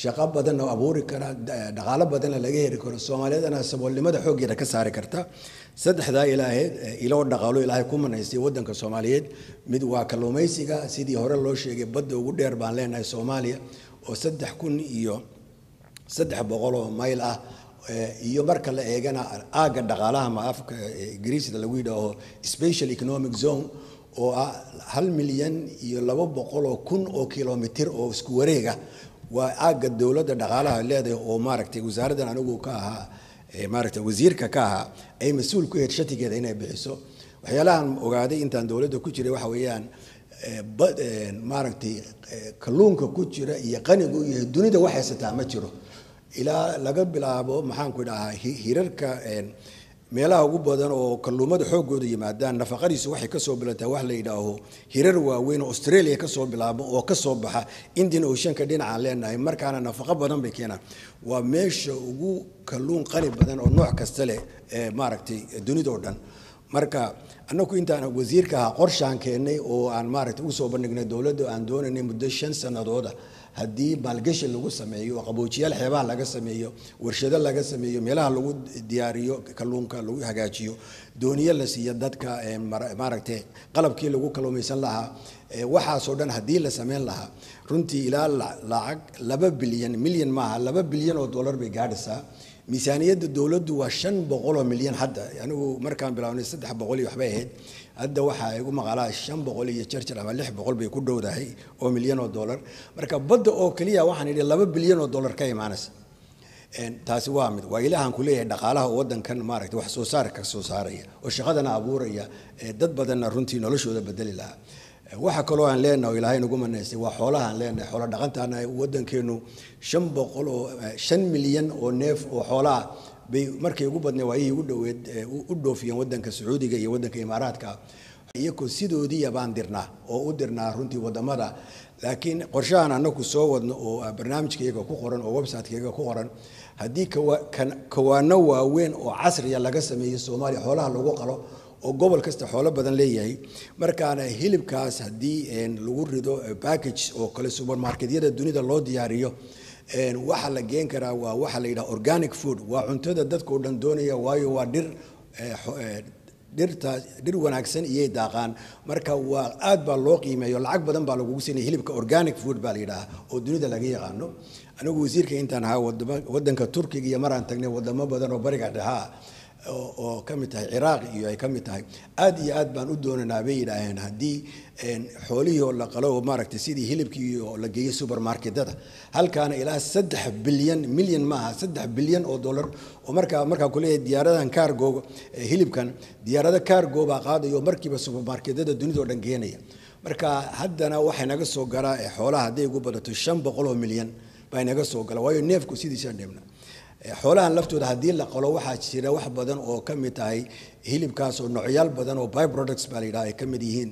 shaqo badanna abuuri kara dhaqaalo badanna laga heri karo soomaaliyadana saboolnimada xooggeeda ka saari karta saddexdaa ilaaheed iloo dhaqaalo ilaahay ku manaystay wadanka soomaaliyeed mid waa kalluumaysiga sidii hore loo sheegay badda ugu dheer baan leenahay soomaaliya oo saddex kun iyo saddex boqol oo mayl ah iyo marka la eegana aagga dhaqaalaha ma afka lagu yidhaaho special economic zone oo ah hal milyan iyo laba boqol oo kun oo kilomitir oo isku wareega. Waa aagga dowladda dhaqaalaha leedahay oo maaragtay wasaaraddan anigu ka ahaa maaragta wasiirka ka ahaa ay mas'uul ku ahayd shatigeeda inay bixiso. Waxyaalahan ogaaday intaan dowladda ku jiray waxa weeyaan maaragtay kalluunka ku jira iyo qanigu iyo dunida wax haysataa ma jiro. Ilaa laga bilaabo maxaanku dhahaa hirarka meelaha ugu badan oo kalluumada xoogooda yimaadaan nafaqadiisu waxay ka soo bilantaa wax la yidhaaho hirar waaweyn oo australia ka soo bilaabo oo ka soo baxa indian oceanka dhinacaan leenahay. Markaana nafaqo badan bay keenaan. Waa meesha ugu kalluun qani badan oo nooc kasta leh ee maaragtay dunidao dhan. Marka annagu intaan wasiirka ahaa qorshaan keennay oo aan maaragtay u soo bandhignay dowladda aan doonaynay muddo shan sanadooda haddii maalgashi lagu sameeyo oo qaboojiyaal xeebaha laga sameeyo warshado laga sameeyo meelaha lagu diyaariyo kalluunka lagu hagaajiyo dooniyo la siiyo dadka maaragtay qalabkii lagu kalluumaysan lahaa waxaasoo dhan haddii la sameyn lahaa runtii ilaa lacag laba bilyan milyan maaha laba bilyan oo dollar bay gaadhaysaa miisaaniyadda dowladdu waa shan boqol oo milyan hadda. Anigu markaan bilaabnay saddex boqol iyo waxbay ahayd hadda waxaa igu maqalaa shan boqol iyo jarjar ama lix boqol bay ku dhowdahay oo milyan oo dollar. Marka badda oo keliya waxaan idhi laba bilyan oo dollar ka imaanaysa. Taasi waa mid. Waa ilahaan ku leeyahay dhaqaalaha wadankan maaragtay wax soo saar ka soo saaraya oo shaqadana abuuraya dad badanna runtii noloshooda bedeli lahaa. Waxa kaloo aan leenahay oo ilaahay nagu manaystay waa xoolaha aan leenahay xoolo dhaqantaana wadankeenu shan boqol oo shan milyan oo neef oo xoolaha bay markay ugu badnay waayihii ugu dhoweed u dhoofiyeen wadanka sacuudiga iyo wadanka imaaraadka iyagoo sidoodiiya baan dirnaa oo u dirnaa runtii waddamada. Laakiin qorshahan anagu soo wadno oo barnaamijkayga ku qoran oo websitekayaga ku qoran haddii kawaano waaweyn oo casriya laga sameeyo soomaaliya xoolaha lagu qalo oo gobol kasta xoolo badan leeyahay markaana hilibkaas haddii lagu rido package oo kale supermarketyada dunida loo diyaariyo waxa la geen karaa waa waxa la yidhaha organic food. Waa cuntada dadkao dhan doonaya waayo waa dhir dhirta dhir wanaagsan iyay daaqaan. Marka waa aad baa loo qiimeeyo lacag badan baa lagugu siinaya hilibka organic food baa la yidhaha oo dunida laga yaqaano. Anigu wasiirka intaan ahaa wadanka turkiga iyo maraan tagnay wadamo badan oo bariga dhexaa oo ka mid tahay ciraaq iyo ay ka mid tahay. Aad iyo aad baan u doonaynaa bay yidhaaheen haddii xoolihii oo la qalo oo maaragtay sidii hilibkii oo la geeyey supermarketada halkaana ilaa saddex bilyan milyan maaha saddex bilyan oo dollar oo markaa markaa kuleeyahay diyaaradahan cargo hilibkan diyaarado baa qaadayo markiiba supermarketada dunidao dhan geenaya. Marka haddana waxay naga soo galaa xoolaha hadday ugu badato shan boqol oo milyan baa naga soo gala waayo neefku sidiisa dheebna xoolahan laftooda haddii la qalo waxaa jira wax badan oo ka mid tahay hilibkaas oo badan oo byproducts baa la yidhaha ay ka mid yihiin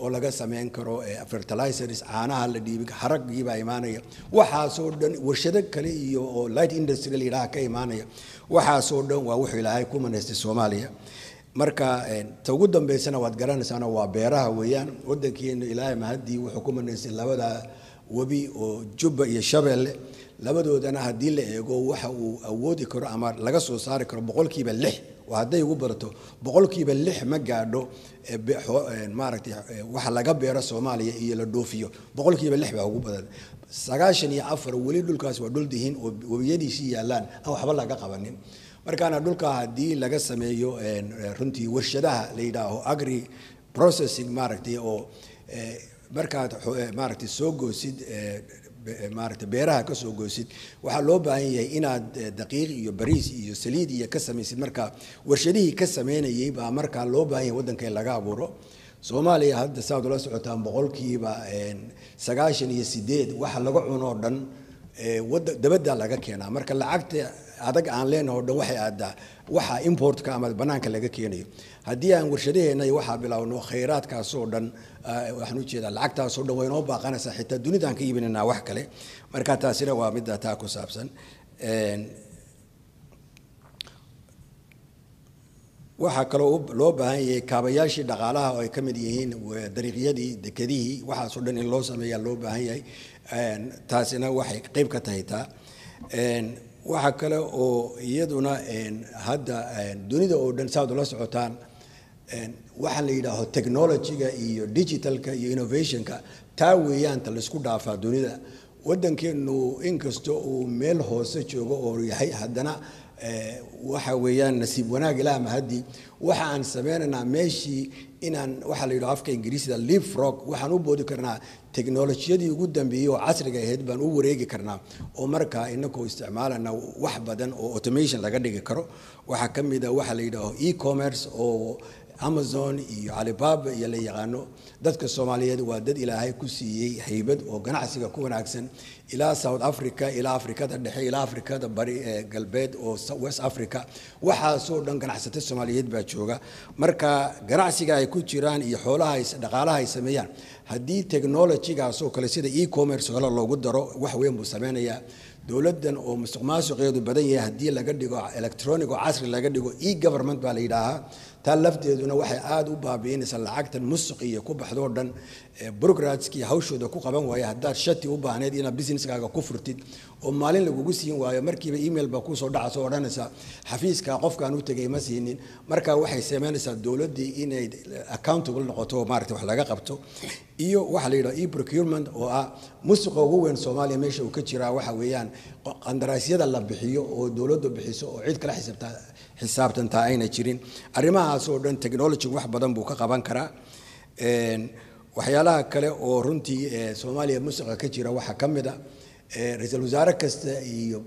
oo laga sameyn karo fertilizers caanaha la dhiibi haragiibaa imaanaya. Waxaasoo dhan warshado kale iyo oo light industry la yidhaha ka imaanaya. Waxaasoo dhan waa wuxuu ilaahay ku manaystay soomaaliya. Marka ta ugu dambeysana waad garanaysaana waa beeraha weeyaan. Wadankeenu ilaahay mahadii wuxuu ku manaystay labada webi oo jubba iyo shabeelle labadoodana haddii la eego waxa uu awoodi karo ama laga soo saari karo boqolkiiba lix oo hadday ugu badato boqolkiiba lix ma gaadho maaragtay waxa laga beero soomaaliya iyo la dhoofiyo. Boqolkiiba lix baa ugu badan. Sagaashan iyo afar weli dhulkaas waa dhul dihiin oo webiyadiisii yaallaan aan waxba laga qabanin. Markaana dhulka haddii laga sameeyo runtii warshadaha la yidhaaho agri processing maaragtay oo markaad maaragtay soo goosid maaragtay beeraha ka soo goosid waxaa loo baahan yahay inaad daqiiq iyo bariis iyo saliid iyo ka samaysid marka warshadihii ka sameynayay baa markaa loo baahan yahay waddanka in laga abuuro. Soomaaliya hadda saad ula socotaan boqolkiiba sagaashan iyo sideed waxa laga cunoo dhan wada dabadda laga keenaa. Marka lacagta adag aan leenaho dhan waxay aadaa waxa importka ama banaanka laga keenayo. Haddii aan warshadaheena waxaa bilaawno khayraadkaasoo dhan waxaan u jeedaa lacagtaasoo dhan way noo baaqanaysaa xitaa dunidaan ka iibinanaa wax kale. Marka taasina waa midda taa ku saabsan waxaa kaloo loo baahan yahay kaabayaashii dhaqaalaha oo ay ka mid yihiin dariiqyadii dekedihii waxaasoo dhan in loo sameeyaa loo baahan yahay taasina waxay qeyb ka tahay taa. Waxaa kale oo iyaduna hadda dunida oo dhan saad ula socotaan waxaa la yidhaaho technologyga iyo digitalka iyo innovationka taa weeyaanta la isku dhaafaa dunida. Waddankeenu inkasta uu meel hoose joogo oo yahay haddana waxa weeyaan nasiib wanaag ilaah mahadii waxa aan sameynaynaa meeshii inaan waxaa la yidhaho afka ingiriisida leap frog waxaan u boodi karnaa teknolojiyadii ugu dambeeyey oo casriga ahayd baan u wareegi karnaa. Oo markaa inagoo isticmaalana wax badan oo automation laga dhigi karo. Waxaa ka mid a waxaa la yidhaaho e-commerce oo amazon iyo alibaba iyo la yaqaano. Dadka soomaaliyeed waa dad ilaahay ku siiyey haybad oo ganacsiga ku wanaagsan ilaa south africa ilaa afrikada dhexe ilaa afrikada bari ee galbeed oo west africa. Waxaasoo dhan ganacsato soomaaliyeed baa jooga. Marka ganacsiga ay ku jiraan iyo xoolaha dhaqaalaha ay sameeyaan haddii technologygaasoo kale sida e-commerce kale loogu daro wax weyn buu sameynayaa dowladdan oo musuq maasuqeedu badan yahay haddii laga dhigo electronic oo casri laga dhigo e-government baa la yidhaahaa taa lafteeduna waxay aada u baabi'inaysaa lacagtan musuqiyo ku baxdoo dhan burogratskii hawshooda ku qaban waaya haddaad shati u baahneyd inaad businesskaaga ku furtid oo maalin lagugu siin waayo markiiba email baa ku soo dhacasoo odhanaysa xafiiska qofkaan u tegay ma siinin. Marka waxay sameynaysaa dowladdii inay accountable noqoto maarata wax laga qabto iyo waxaa la yidhaha e-procurement oo ah musuqa ugu weyn soomaaliya meesha uu ka jiraa waxa weeyaan qandaraasyada la bixiyo oo dowladdu bixiso oo cid kala xisaabtaa xisaabtantaa ayna jirin. Arrimahaasoo dhan technology wax badan buu ka qaban karaa. Waxyaalaha kale oo runtii soomaaliya musuqa ka jira waxaa ka mid a ra'iisul wasaare kasta iyo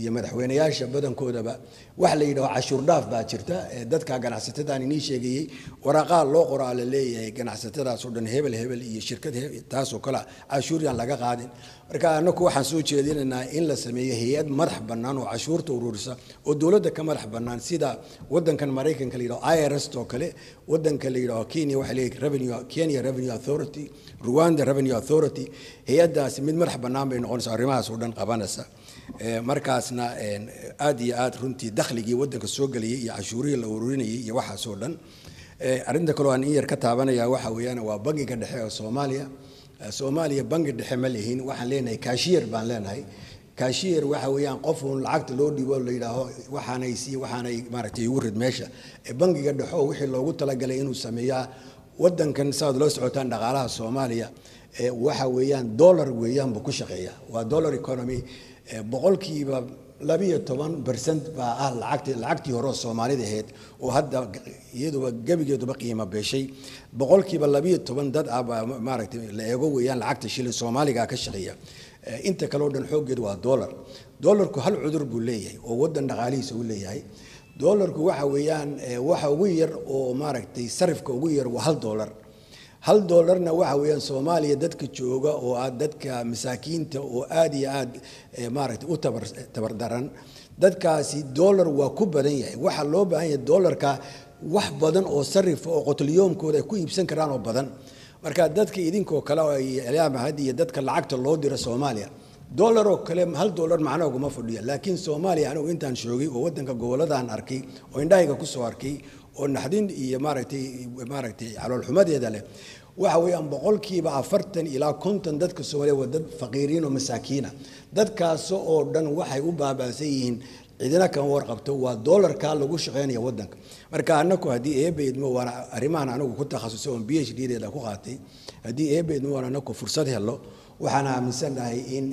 iyo madaxweyneyaasha badankoodaba waxa la yidhaho cashuur dhaaf baa jirta dadka ganacsatadaan inii sheegayey waraaqaha loo qoraa la leeyahay ganacsatadaasoo dhan hebel hebel iyo shirkad taasoo kale cashuuryaan laga qaadin. Marka anaku waxaan soo jeedinaynaa in la sameeyo hay'ad madax bannaan oo cashuurta ururisa oo dowladda ka madax bannaan sida wadankan maraykanka la yidhaho irs oo kale wadanka la yidhaho kenya waxa leeyahay revenue kenya revenue authority rwanda revenue authority. Hay'addaasi mid madax bannaan bay noqonaysaa arrimahaas oo dhan qabanaysa markaasna aad iyo aad runtii dakhligii wadanka soo geliyay iyo cashuurihii la ururinayay iyo waxaasoo dhan. Arrinta kaloo aan in yar ka taabanaya waxa weeyaan waa bangiga dhexe ee soomaaliya. Soomaaliya bangi dhexe ma lihin waxaan leenahay kaashiyar baan leenahay. Kaashiyar waxa weeyaan qof uun lacagta loo dhiibo la yidhaaho waxaanay sii waxaanay maaragtay igu rid meesha. Bangiga dhexe oo wixii loogu talagalay inuu sameeyaa wadankan saad loo socotaan dhaqaalaha soomaaliya waxa weeyaan dollar weeyaan buu ku shaqeeyaa. Waa dollar economy boqolkiiba labiyo toban bercent baa ah lacagti lacagtii hore oo soomaalida ahayd oo hadda iyaduba gebigeeduba qiimo beeshay. Boqolkiiba labiyo toban dad ah baa maaragtay la eego weeyaan lacagta shilin soomaaliga ka shaqeeya. Inta kale oo dhan xooggeedu waa dollar. Dollarku hal cudur buu leeyahay oo wadan dhaqaalihiisa uu leeyahay. Dollarku waxa weeyaan waxa ugu yar oo maaragtay sarifka ugu yar waa hal dollar hal doolarna waxa weeyaan soomaaliya dadka jooga oo ah dadka masaakiinta oo aada iyo aad maaragtay u tabar tabardaran dadkaasi dollar waa ku badan yahay. Waxaa loo baahan yahay dollarka wax badan oo sarifa oo qotolyoomkooda ay ku iibsan karaan oo badan. Marka dadka idinkoo kale ilaamahad iyo dadka lacagta loo diro soomaaliya dollar oo kale hal dollar macno uguma fadhiya laakiin soomaaliya anigu intaan shoogay oo wadanka goboladaan arkay oo indhahayga ku soo arkay oo naxdin iyo maaragtay maaragtay caloolxumadeeda leh waxa weeyaan boqolkiiba afartan ilaa konton dadka soomaaliya waa dad faqiiriin oo masaakiina dadkaas oo dhan waxay u baabaasan yihiin cidina kama warqabto waa dollarkaa lagu shaqeynaya wadanka marka anaku haddii eebaydmo waana arrimahan anigu ku takhasusay oon b h d ku qaatay haddii eebaydmo waan anaku fursad helo waxaan aaminsanahay in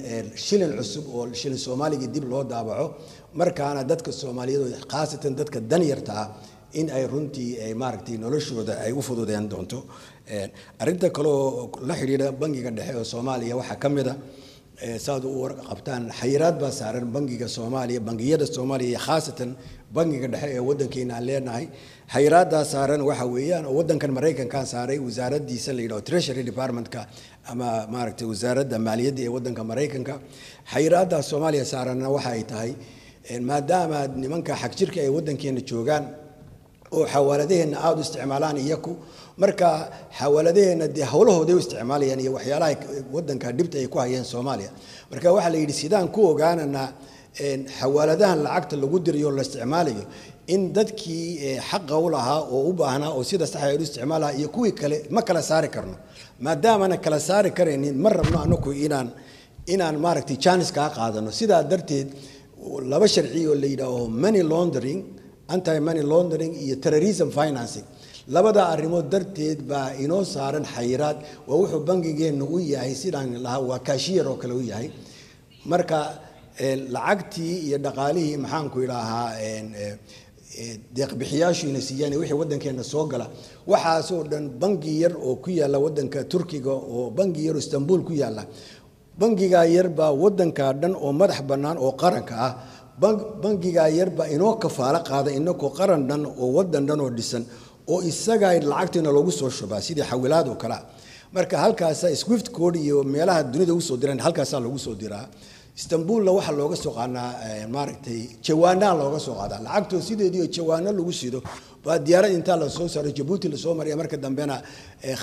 shilin cusub oo shilin soomaaligii dib loo daabaco. Markaana dadka soomaaliyeed khaasatan dadka danyarta ah in ay runtii maaragtay noloshooda ay u fududeen doonto arrinta kaleoo la xidhiidha bangiga dhexe oo soomaaliya waxaa ka mid a saad u warqabtaan xayiraad baa saaran bangiga soomaaliya bangiyada soomaaliya iyo khaasatan bangiga dhexe ee wadankeena aan leenahay xayiraaddaa saaran waxa weeyaan oo wadankan maraykankaa saaray wasaaradiisa la yidhaho treasury departmentka ama maaragtay wasaaradda maaliyadda ee wadanka maraykanka xayiraaddaa soomaaliya saaranna waxa ay tahay maadaama nimanka xagjirka ay wadankeena joogaan oo xawaaladaheenna aada u isticmaalaan iyaku marka xawaaladaheenna dee howlahooday u isticmaalayaan iyo waxyaalaha wadanka dhibta ay ku hayeen soomaaliya. Marka waxaa la yidhi sidaan ku ogaananaa xawaaladahan lacagta lagu dirayo la isticmaalayo in dadkii xaqa u lahaa oo u baahnaa oo sida sax ay u isticmaalaha iyo kuwii kale ma kala saari karno. Maadaamana kala saari karaynin ma rabno anaku inaan inaan maaragtay janis kaa qaadano. Sidaa darteed laba sharci la yidhaaho money laundering anti money laundering iyo terrorism financing. Labada arrimood darteed baa inoo saaran xayiraad. Waa wuxuu bangigeenna u yahay sidaan lahaa waa kaashiyar oo kale u yahay. Marka lacagtii iyo dhaqaalihii maxaanku idhaahaa deeqbixiyaashiina siiyaan wixii waddankeena soo gala. Waxaasoo dhan bangi yar oo ku yaalla waddanka turkiga oo bangi yar oo istanbul ku yaalla. Bangigaa yarbaa waddankaa dhan oo madax bannaan oo qaranka ah bangigaa yarbaa inoo kafaalo qaada inakoo qaran dhan oo waddan dhan oo dhisan oo isagaa lacagtiina loogu soo shubaa sidii xawilaad oo kalea marka halkaasa swift code iyo meelaha dunida ugu soo diraan halkaasaa loogu soo diraa. Istanbulna waxaa looga soo qaanaa maaragtay jawaanaa looga soo qaadaa. Lacagtoo sideediio jawaano lagu sido baa diyaarad intaa la soo saaro jabuuti la soo mariya marka dambena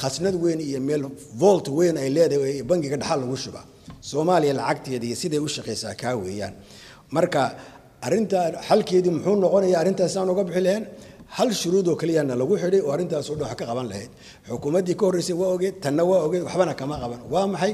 khasnad weyn iyo meel volt weyn ay leedahay bangiga dhaxal lagu shubaa. Soomaaliya lacagteeda iyo siday u shaqaysaa kaa weeyaan marka arinta xalkeedii muxuu noqonaya arrintaasaan uga bixi lahayn hal shuruud oo keliyana lagu xidhay oo arrintaasoo dhan wax ka qaban lahayd. Xukuumaddii ka horreysay waa ogeed tanna waa ogeed waxbana kama qaban. Waa maxay?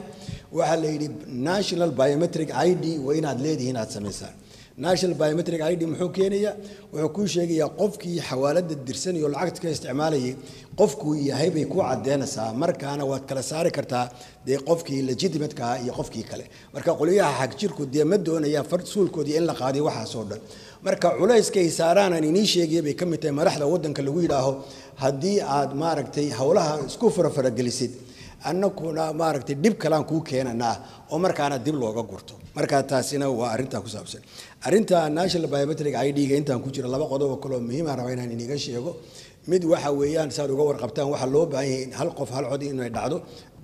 Waxaa la yidhi national biometric i d waa inaad leedihiin aad samaysaan national biometric i d muxuu keenayaa wuxuu kuu sheegayaa qofkii xawaalada dirsanayoo lacagta ka isticmaalayay qofkuu yahay bay ku cadeynaysaa markaana waad kala saari kartaa dee qofkii legitimatka ah iyo qofkii kale. Marka qolyaha xagjirku dee ma doonayaan farsuulkoodii in la qaadiyo waxaasoo dhan. Marka culayska ay saaraan aan inii sheegaya bay ka mid tahay madaxda waddanka lagu yidhaaho haddii aad maaragtay howlaha isku farafaragelisid annakuna maaragtay dhib kalaan kuu keenanaa oo markaana dib looga gurto. Marka taasina waa arrintaa ku saabsan. Arrinta national biometric i d-ga intaan ku jiro laba qodobo kaleo muhiimaan rabaa inaan iniga sheego. Mid waxa weeyaan saad uga warqabtaan waxaa loo baahan yahay hal qof hal cod inay dhacdo.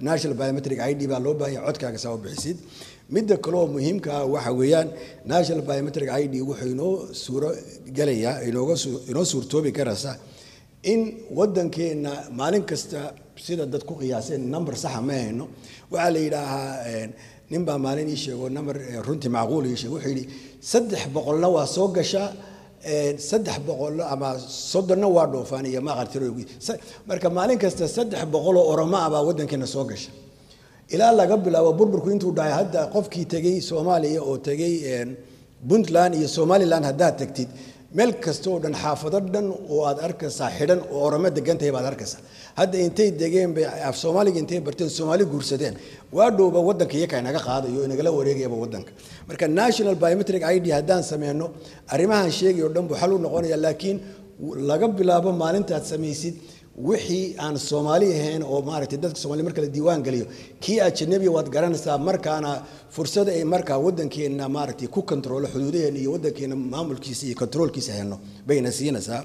National biometric i d baa loo baahan yahay codkaaga saa bixisid. Midda kaleoo muhiimka ah waxa weeyaan national biometric i d wuxuu inoo suuro gelayaa inoo suurtoobi karaysa in waddankeenna maalin kasta sida dad ku qiyaaseen number saxa ma hayno. Waxaa la yidhaahaa nin baa maalin ii sheego number runtii macquul ii sheego wuxuu yidhi saddex boqolna waa soo gashaa saddex boqol ama soddonna waa dhoofaan iyo maqartiro marka maalin kasta saddex boqoloo oromo ah baa waddankeena soo gasha. Ilaa laga bilaabo burburku intuu dhacay hadda qofkii tegey soomaaliya oo tegey puntland iyo somalilan haddaad tagtid meel kasta oo dhan xaafado dhan oo aad arkaysaa xidhan oo oromo degantahay baad arkaysaa. Hadda intay degeen bay af soomaaliga intay barteen soomaali guursadeen. Waa dhowba waddanka iyaka inaga qaadayo inagala wareegayaba waddanka. Marka national biometric i d haddaan sameyno arrimahan sheegay o dhan buu xal u noqonaya laakiin laga bilaabo maalintaad samaysid wixii aan soomaali ahayn oo maaragtay dadka soomaliya marka la diiwaan geliyo kii ajanabiya waad garanaysaa markaana fursada ay markaa waddankeenna maaragtay ku kontroolo xuduudaheena iyo waddankeenna maamulkiisa iyo kontroolkiisa hayno bayna siinaysaa.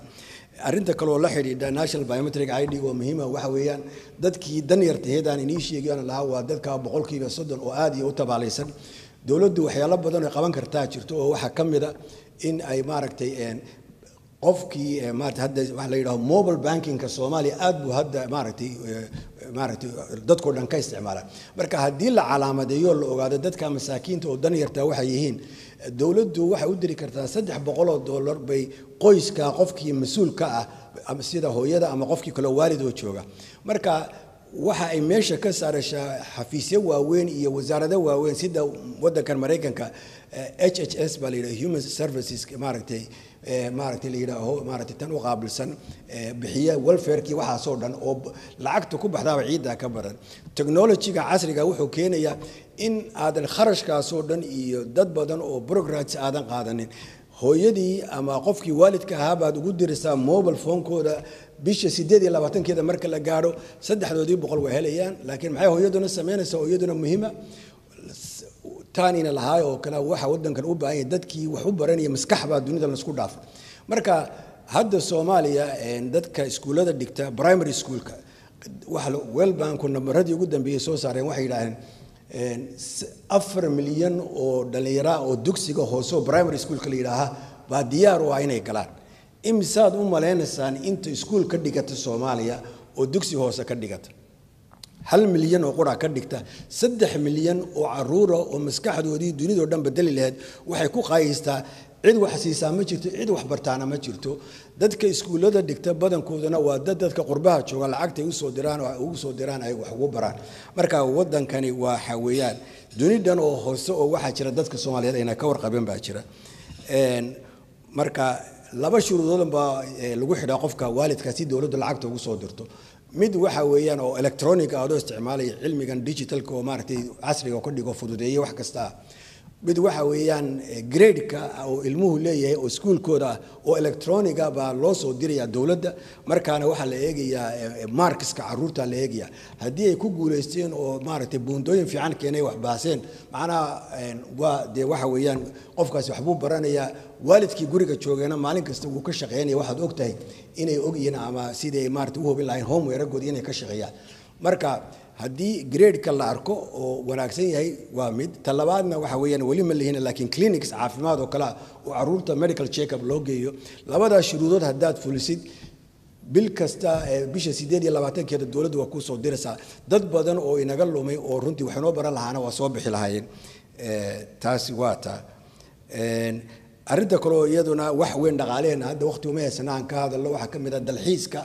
Arrinta kaleoo la xidhiidha national biometric i d oo muhiima waxa weeyaan dadkii danyartaheedaan inii sheegayan lahaa waa dadka boqolkiiba soddon oo aad iyo u tabaalaysan. Dowladdu waxyaalo badan ay qaban kartaa jirto oo waxaa ka mid a in ay maaragtay qofkii maarata hadda waxa la yidhaho mobile bankingka soomaaliya aad buu hadda maaragtay maaragtay dadkoo dhan ka isticmaalaan marka haddii la calaamadeeyo la ogaado dadka masaakiinta oo danyarta waxay yihiin dowladdu waxay u diri kartaa saddex boqoloo dollar bay qoyska qofkii mas'uul ka ah sida hooyada ama qofkii kaleo waalid oo jooga. Marka waxa ay meesha ka saarashaa xafiisyo waaweyn iyo wasaarado waaweyn sida wadankan maraykanka h h s baa la yidhaha human services maaragtay maaragtay la yidhaaho maaragtay tan u qaabilsan bixiya welfarekii waxaasoo dhan oo lacagta ku baxdaaba ciiddaa ka badan. Technologyga casriga wuxuu keenayaa in aadan kharashkaasoo dhan iyo dad badan oo prograts aadan qaadanin hooyadii ama qofkii waalidka ahaa baad ugu diraysaa mobile phonekooda bisha sideed iyo labaatankeeda marka la gaadho saddexdoodii boqol waa helayaan. Laakiin maxay hooyaduna samaynaysaa hooyaduna muhiima taanina lahaay oo kale waxa wadankan u baahan yahay dadkii wax u baranaya maskax dunida la isku dhaafay marka hadda soomaaliya dadka iskuullada dhigta primary schoolka welbanku namaradii ugu dambeeyey soo saareen waxay yidhaaheen afar milyan oo dhallinyara oo dugsiga hoose oo primary schoolka la yidhaaha baa diyaar u ah inay galaan. Imisaad u malaynaysaan inta iskuul ka dhigata soomaaliya oo dugsi hoose ka dhigata. Hal milyan oo qura ka dhigta saddex milyan oo caruura oo maskaxdoodii dunidao dhan bedeli lahayd waxay ku qaayaystaa cid wax siisaa ma jirto cid wax bartaana ma jirto dadka iskuullada dhigta badankooduna waa dad dadka qurbaha jooga lacagtay u soo diraan ugu soo diraan ay wax ugu baraan. Marka wadankani waxa weeyaan dunidhan oo hoose oo waxaa jira dadka soomaaliyeed ayna ka warqabeen baa jira. Marka laba shuruudood baa lagu xidhaa qofka waalidka si dowladda lacagta ugu soo dirto. Mid waxa weeyaan oo electronic adoo isticmaalaya cilmigan digitalka oo maaragtay casriga ka dhigo fududeeye wax kasta. ah mid waxa weeyaan gradeka oo ilmuhu leeyahay oo iskuulkooda ah oo electroniga baa loo soo diraya dowladda. Markaana waxaa la eegayaa markiska carruurta la eegaya haddii ay ku guulaysteen oo maaragtay buundooyin fiican keenay wax baaseen macnaha waa dee waxa weeyaan qofkaasi waxbuu baranayaa waalidkii guriga joogeena maalin kasta wuu ka shaqeynaya. Waxaad og tahay inay ogyihiin ama sidai maarata u hubin lahayn homeweeragoodi inay ka shaqeeyaan marka haddii gradeka la arko oo wanaagsan yahay waa mid. Talabaadna waxa weeyaan weli ma lihin laakiin clinics caafimaad oo kale ah oo carruurta medical checkup loo geeyo labadaas shuruudood haddaad fulisid bil kasta bisha sideed iyo labaatankeeda dowladdu waa ku soo diraysaa. Dad badan oo inaga lumay oo runtii wax inoo baran lahaana waa soo bixi lahaayeen. Taasi waa taa arrinta kaleoo iyaduna wax weyn dhaqaaleheena hadda waqti uma haysana aan ka hadalno waxaa ka mid ah dalxiiska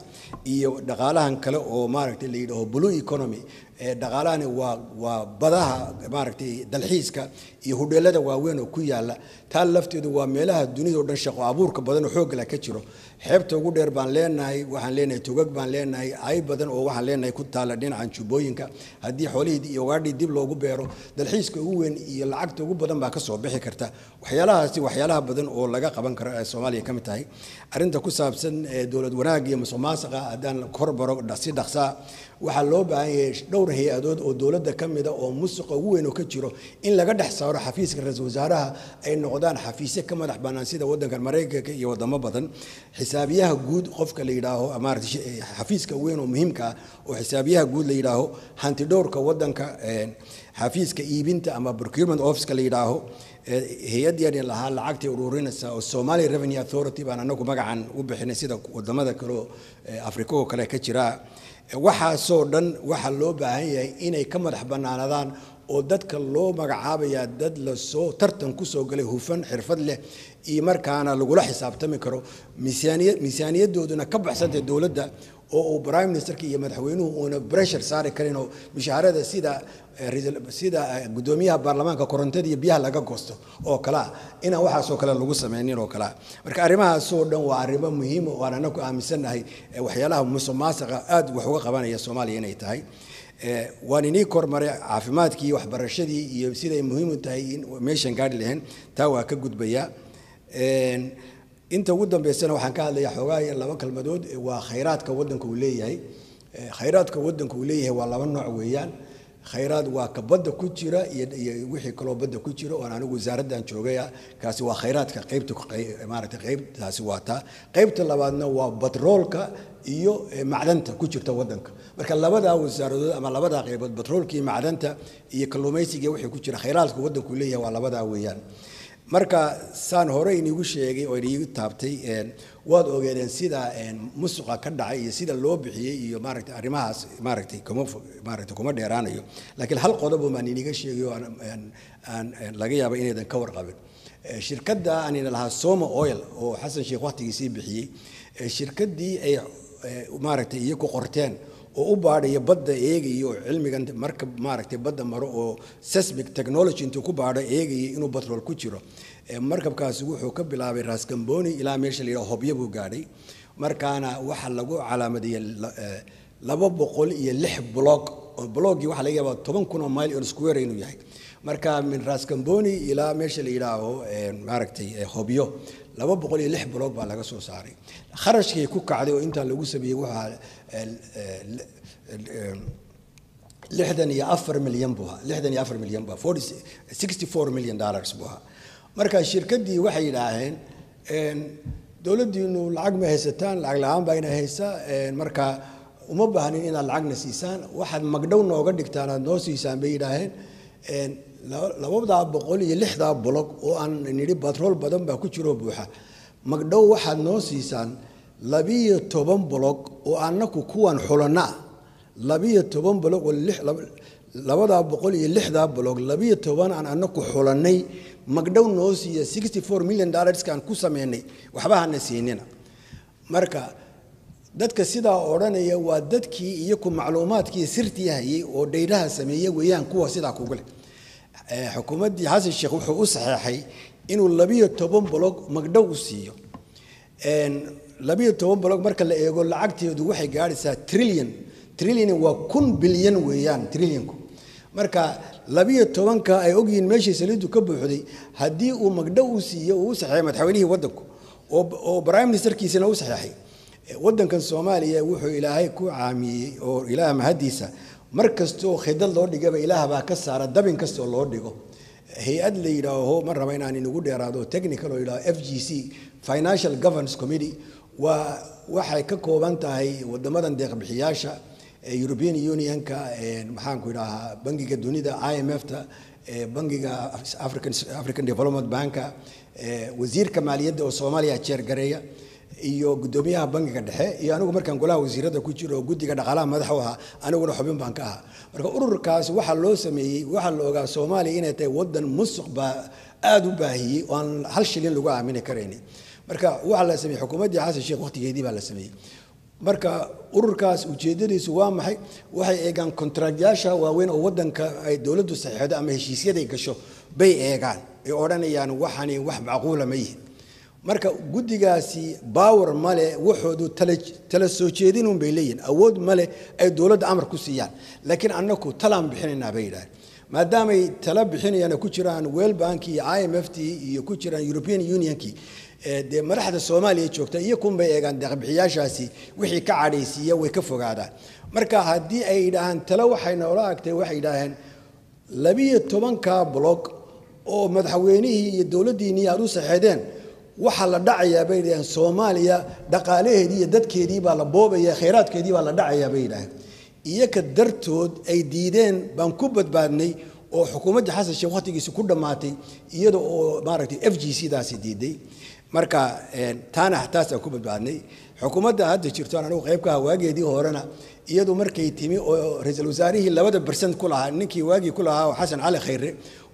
iyo dhaqaalahan kale oo maaragtay la yidhaaho blue economy dhaqaalahani waa waa badaha maaragtay dalxiiska iyo hudheelada waaweyn oo ku yaalla taa lafteedu waa meelaha dunida o dhan shaqo abuurka badan oo xoogala ka jiro. Xeebta ugu dheer baan leenahay waxaan leenahay togag baan leenahay ay badan oo waxaan leenahay ku taala dhinacan jubbooyinka haddii xoolihii iyo gaadhii dib loogu beero dalxiiska ugu weyn iyo lacagta ugu badan baa ka soo bixi karta. Waxyaalahaasi waxyaalaha badan oo laga qaban karo ee soomaaliya ka mid tahay. Arrinta ku saabsan dowlad wanaag iyo musuq maasuqa haddaan korbaro si dhaqsaa waxaa loo baahan yahay dhowr hay'adood oo dowladda ka mida oo musuqa ugu weyn oo ka jiro in laga dhex saaro xafiiska ra'iisul wasaaraha ay noqdaan xafiisyo ka madax bannaan sida waddankan maraykanka iyo wadamo badan. Xisaabiyaha guud qofka la yidhaaho maarata xafiiska weyn oo muhiimka ah oo xisaabiyaha guud la yidhaaho hantidhowrka waddanka xafiiska iibinta ama procurement officeka la yidhaaho hay'ad yar lahaa lacagtay ururinaysa oo somali revenue authority baan anagu magacan u bixinay sida waddamada kaleo afrika oo kale ka jira waxaasoo dhan waxaa loo baahan yahay inay ka madax bannaanadaan oo dadka loo magacaabayaa dad la soo tartan ku soo galay hufan xirfad leh iyo markaana lagula xisaabtami karo miisaaniya miisaaniyadooduna ka baxsantay dowladda oo uu prime ministerka iyo madaxweynuhu uuna pressure saari karin oo mishaarada sida sida gudoomiyaha baarlamaanka korontada biyaha laga goosto oo kalea inaan waxaasoo kale lagu sameynin oo kalea marka arrimahaasoo dhan waa arrimo muhiima oo aan anaku aaminsannahay waxyaalaha musuq maasuqa aad wax uga qabanaya soomaaliya inay tahay. Waan inii kormaray caafimaadkii waxbarashadii iyo siday muhiim u tahay in meeshan gaadhi lahayn taa waa ka gudbayaa inta ugu dambeysana waxaan ka hadlayaa xoogaa laba kalmadood waa khayraadka waddanka uu leeyahay. Khayraadka waddanka uu leeyahay waa laba nooc weeyaan khayraad waa ka badda ku jira iyo wixii kaloo badda ku jira oon anigu wasaaraddan joogaya kaasi waa khayraadka qaybta maaragtay qaybtaasi waa taa qaybta labaadna waa batroolka iyo macdanta ku jirta waddanka marka labadaa wasaaradood ama labadaa qaybood batroolka iyo macdanta iyo kalluumaysiga wixii ku jira khayraadka waddanku leeyahay waa labadaa weeyaan marka saan hore iniigu sheegay oo iniigu taabtay waad ogeedeen sida musuqa ka dhacay iyo sida loo bixiyey iyo maaragtay arrimahaas maaragtay kuma maaragtay kuma dheeraanayo laakiin hal qodob baan iniga sheegay oo aan laga yaaba inaydan ka warqabin shirkadda aanina lahaa soma oil oo xasan sheekh waqtigiisii bixiyey shirkaddii ay maaragtay iyo ku qorteen oo u baadhaya badda eegayo cilmigan marka maaragtay badda maro oo seismic technology intuu ku baadho eegayay inuu batrool ku jiro markabkaasi wuxuu ka bilaabay raasgamboni ilaa meesha la yidhaho hobyo buu gaadhay markaana waxaa lagu calaamadiyey laba boqol iyo lix blog oo bloggii waxaa laga yaabaa toban kun oo mile on square inuu yahay marka min raasgamboni ilaa meesha la yidhaaho maaragtay hobyo laba boqol iyo lix blog baa laga soo saaray kharashkii ku kacday oo intaa lagu sameeyey waxaa lixdan iyo afar milyan buu ahaa lixdan iyo afar milyan buu ahaa sixty four million dollars buu ahaa marka shirkaddii waxay yidhaaheen dowladdiinu lacag ma haysataan lacag la'aan baa ina haysa. Marka uma baahnin inaad lacagna siisaan. Waxaad magdhow nooga dhigtaan aad noo siisaan bay yidhaaheen labadaa boqol iyo lixdaa bolog oo aan nidhi batrool badan baa ku jiroo buuxa. Magdhow waxaad noo siisaan labiyo toban bolog oo annaku kuwan xulanna labiyo toban bolog oo labadaa boqol iyo lixdaa bolog labiyo toban aan annaku xulannay magdhow noo siiya million dollarskaan ku sameynay waxba hana siinina. Marka dadka sidaa odhanaya waa dadkii iyo ku macluumaadkii sirtii hayay oo dhayraha sameeye weeyaan kuwa sidaa kugu leh. Xukuumaddii xasan sheekh wuxuu u saxeexay inuu labiyo toban bolog magdhow u siiyo. Labiyo toban bolog marka la eego lacagteedu waxay gaadhaysaa trillion. Trillion waa kun bilyan weeyaan trillionku. Marka labiyo tobanka ay ogyihiin meeshii saliidu ka buuxday haddii uu magdhow u siiyo uu u saxeexay madaxweynihii waddanku oo prime ministerkiisina u saxeexay waddankan soomaaliya wuxuu ilaahay ku caamiyey oo ilaah mahadiisa mar kastoo khidad loo dhigaba ilaah baa ka saara dabin kastoo loo dhigo. Hay'ad la yidhaaho ma raba inaan inagu dheeraado technical oo yidhaho f g c financial governance committee waa waxay ka kooban tahay wadamadan deeqbixiyaasha european unionka maxaanku idhahaa bangiga dunida i m f-ta bangiga african development banka wasiirka maaliyadda oo soomaaliya jeergareeya iyo gudoomiyaha bangiga dhexe iyo anigu markaan golaha wasiirada ku jiro guddiga dhaqaalaha madax u ahaa aniguna xubin baan ka ahaa. Marka ururkaas waxaa loo sameeyey waxaa la soomaaliya inay tahay wadan musuq baa aada u baahiyey oo aan hal shilin lagu aamini karaynin marka waxaa la sameeyey xukuumaddii xasan sheekh waqtigeedii baa la sameeyey marka ururkaas ujeedadiisu waa maxay? Waxay eegaan kontraktyaasha waaweyn oo wadanka ay dowladdu saxiixdo ama heshiisyaday gasho bay eegaan. Ay odhanayaan waxani wax macquula ma yihiin. Marka guddigaasi bawer male waxoodu tala soo jeedinun bay leeyihiin awood male ay dowladda amar ku siiyaan. Laakiin annaku talaan bixinaynaa bay yidhaaheen maadaamay tala bixinayaan ku jiraan well banki iyo i m f t iyo ku jiraan european unionkii dee madaxda soomaaliya joogta iyo eegaan deeqbixiyaashaasi wixii ka cadhaysiiya way ka fogaadaan marka haddii ay yidhaahaan tale waxay noola agtay waxay yidhaaheen labiyo tobanka blog oo madaxweynihii iyo dowladdiinnii aada u saxeedeen waxaa la dhacayaa bay yidhaheen soomaaliya dhaqaalaheedii iyo dadkeedii baa la boobaya khayraadkeedii baa la dhacayaa bay yidhaheen iyaka dartood ay diideen baan ku badbaadnay oo xukuumaddii xasan sheekh waqtigiisi ku dhammaatay iyada oo maaragtay f g c daasi diiday marka taana taasaan ku badbaadnay xukuumadda hadda jirto anigu qayb ka ah waageedii horena iyadu markay timi oo ra-iisul wasaarihii labada bersent ku lahaa ninkii waagii ku lahaa xasan cali khayre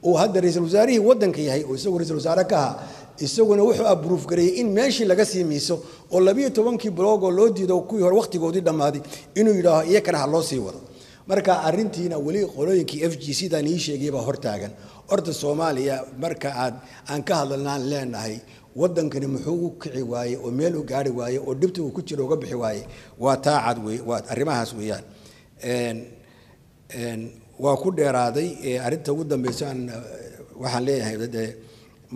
uu hadda ra-iisul wasaarihii waddanka yahay oo isagu ra-isul wasaare ka ahaa isaguna wuxuu abruuf gareeyey in meeshii laga sii miiso oo labiyo tobankii blogoo loo diido kuwii hore waqtigoodii dhammaaday inuu yidhaaho iyakana ha loo sii wado. Marka arintiina weli qolooyinkii f g c daan ii sheegay baa hortaagan orda soomaaliya marka aad aan ka hadalnaan leenahay wadankani muxuu u kici waaye oo meel u gaari waaye oo dhibta uu ku jiro uga bixi waaye waa taa cad wey waa arrimahaas weeyaan. Waa ku dheeraaday arrinta ugu dambeysaan waxaan leeyahay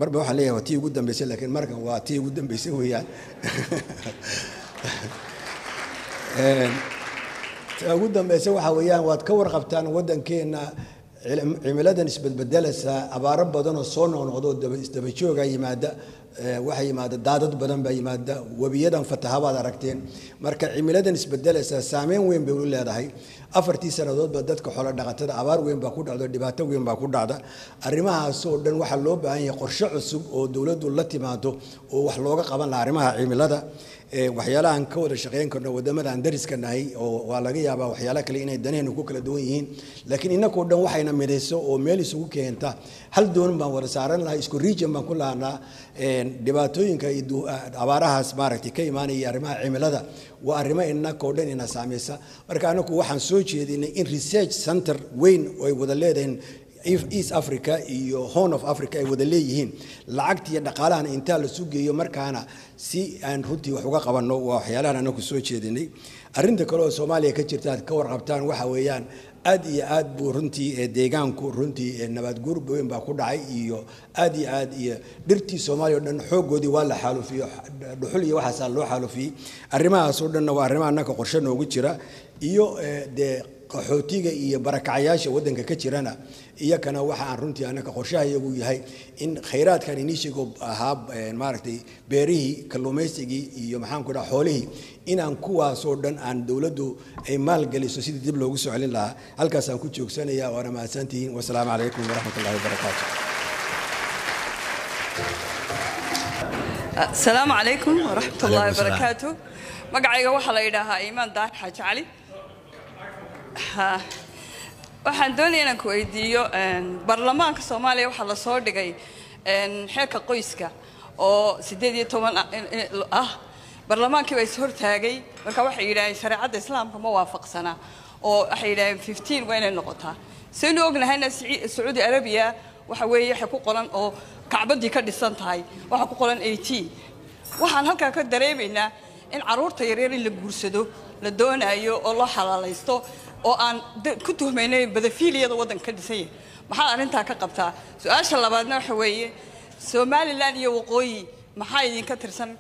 marba waxaan leeyahay waa tii ugu dambeysay laakiin markan waa tii ugu dambeysay weeyaan. Ugu dambeysa waxa weeyaan waad ka warqabtaan waddankeena cimiladan isbedbedelasa abaaro badan oo soo noqnoqdo isdabajooga yimaada waxaa yimaada daadad badan baa yimaada webiyadan fataha baad aragteen. Marka cimiladan isbedelasa saameyn weyn bay u leedahay. Afartii sannadoodba dadka xoolo dhaqatada abaar weyn baa ku dhacdo dhibaato weyn baa ku dhacda. Arrimahaasoo dhan waxaa loo baahan yahay qorshe cusub oo dowladdu la timaado oo wax looga qaban laha arrimaha cimilada waxyaalahan ka wada shaqeyn karno wadamadan dariska nahay oo waa laga yaabaa waxyaala kale inay danaheennu ku kala duwan yihiin. Laakiin innakoo dhan waxayna midayso oo meel isugu keenta. Hal doon baan wada saaran lahay isku region baan ku lahanaa dhibaatooyinka abaarahaas maaragtay ka imaanaya arrimaha cimilada. Waa arrimo innakoo dhan ina saameysa. Marka anaku waxaan soo jeedinay in research center weyn ay wada leedahin east africa iyo horn of africa ay wada leeyihiin lacagta iyo dhaqaalahana intaa la sugeeyo markaana si aan runtii wax uga qabanno waa waxyaalahan anaku soo jeedinay. Arrinta kale oo soomaaliya ka jirta aad ka warqabtaan waxa weeyaan aad iyo aad buu runtii deegaanku runtii nabaadguur weyn baa ku dhacay iyo aad iyo aad iyo dhirtii soomaaliya o dhan xooggoodii waa la xaalufiyo dhuxul iyo waxaasaa loo xaalufiyey arrimahaasoo dhanna waa arrimaha annaka qorshe noogu jira. Iyo dee qaxootiga iyo barakacyaasha waddanka ka jirana iyakana waxa aan runtii annaka qorshaha iyagu yahay in khayraadkan iniishigo ahaa maaragtay beerihii kalluumaysigii iyo maxaanku dhaha xoolihii inaan kuwaasoo dhan aan dowladdu ay maalgeliso sidii dib loogu soo celin lahaa. Halkaasaan ku joogsanaya waana mahadsantihiin wasalaamu calaykum waraxmat ullahi wabarakaatu asalaamu calaykum waraxmat ullahi wabarakaatu magacayga waxaa la yidhaahaa iimaan daahir xaaji cali waxaan doonaya inaan ku weydiiyo baarlamaanka soomaaliya waxaa la soo dhigay xeerka qoyska oo siddeed iyo toban ah baarlamaankii baa is hortaagay. Marka waxay yidhaaheen shareecadda islaamka ma waafaqsana oo waxay yidhaaheen fifteen waa inay noqotaa. Saynu ognahayna sacuudi arabiya waxa weeye waxay ku qoran oo kacbaddii ka dhisan tahay. Waxaa ku qoran eighteen waxaan halkaa ka dareemaynaa in carruurta yaryar in la guursado la doonaayo oo loo xalaalaysto oo aan ku tuhmaynay badafiiliyada waddanka ka dhisan yahay maxaa arrintaa ka qabtaa? Su'aasha labaadna waxa weeye somalilan iyo waqooyi maxaa idinka tirsan?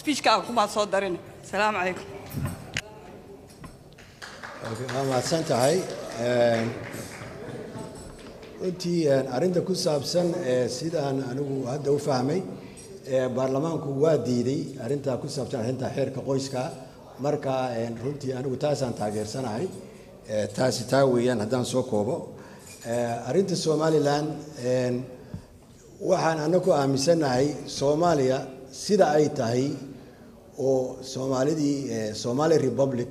Speechka aan kumaa soo darin. Asalaamu calaykum. Waa mahadsan tahay runtii arrinta ku saabsan ee sidaan anigu hadda u fahmay ee baarlamaanku waa diiday arrintaa ku saabsan arrinta xeerka qoyska. Marka runtii anigu taasaan taageersanahay. ee taasi taa weeyaan haddaan soo koobo. Ee, arrinta somalilan waxaan anaku aaminsanahay soomaaliya sida ay tahay oo soomaalidii ee, somali republic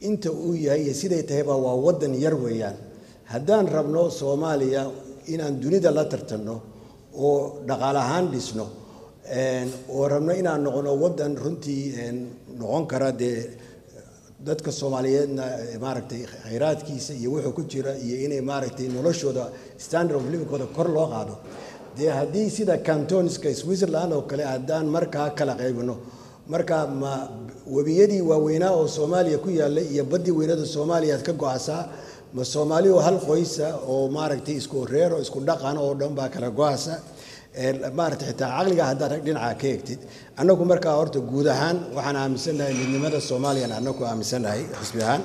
inta uu yahay iyo siday tahayba waa waddan yar weeyaan. Haddaan rabno soomaaliya inaan dunida la tartanno oo dhaqaale ahaan dhisno oo rabno inaan noqono waddan runtii noqon kara dee dadka soomaaliyeedna eh, maaragtay khayraadkiisa iyo wuxuu ku jira iyo inay maaragtay noloshooda standard of livingkooda kor loo qaado. Dee haddii sida cantonska switzerland oo kale haddaan markaa kala qaybino marka ma webiyadii waaweynaa oo soomaaliya ku yaallay iyo baddii weynada soomaaliya aad ka go-asaa ma soomaali oo hal qoysa oo maaragtay isku reero isku dhaqan oo dhan baa kala go-asa maaragtay xitaa caqliga haddaad dhinaca ka eegtid annagu markaa horta guud ahaan waxaan aaminsannahay midnimada soomaaliyan annagu aaminsannahay xisbi ahaan.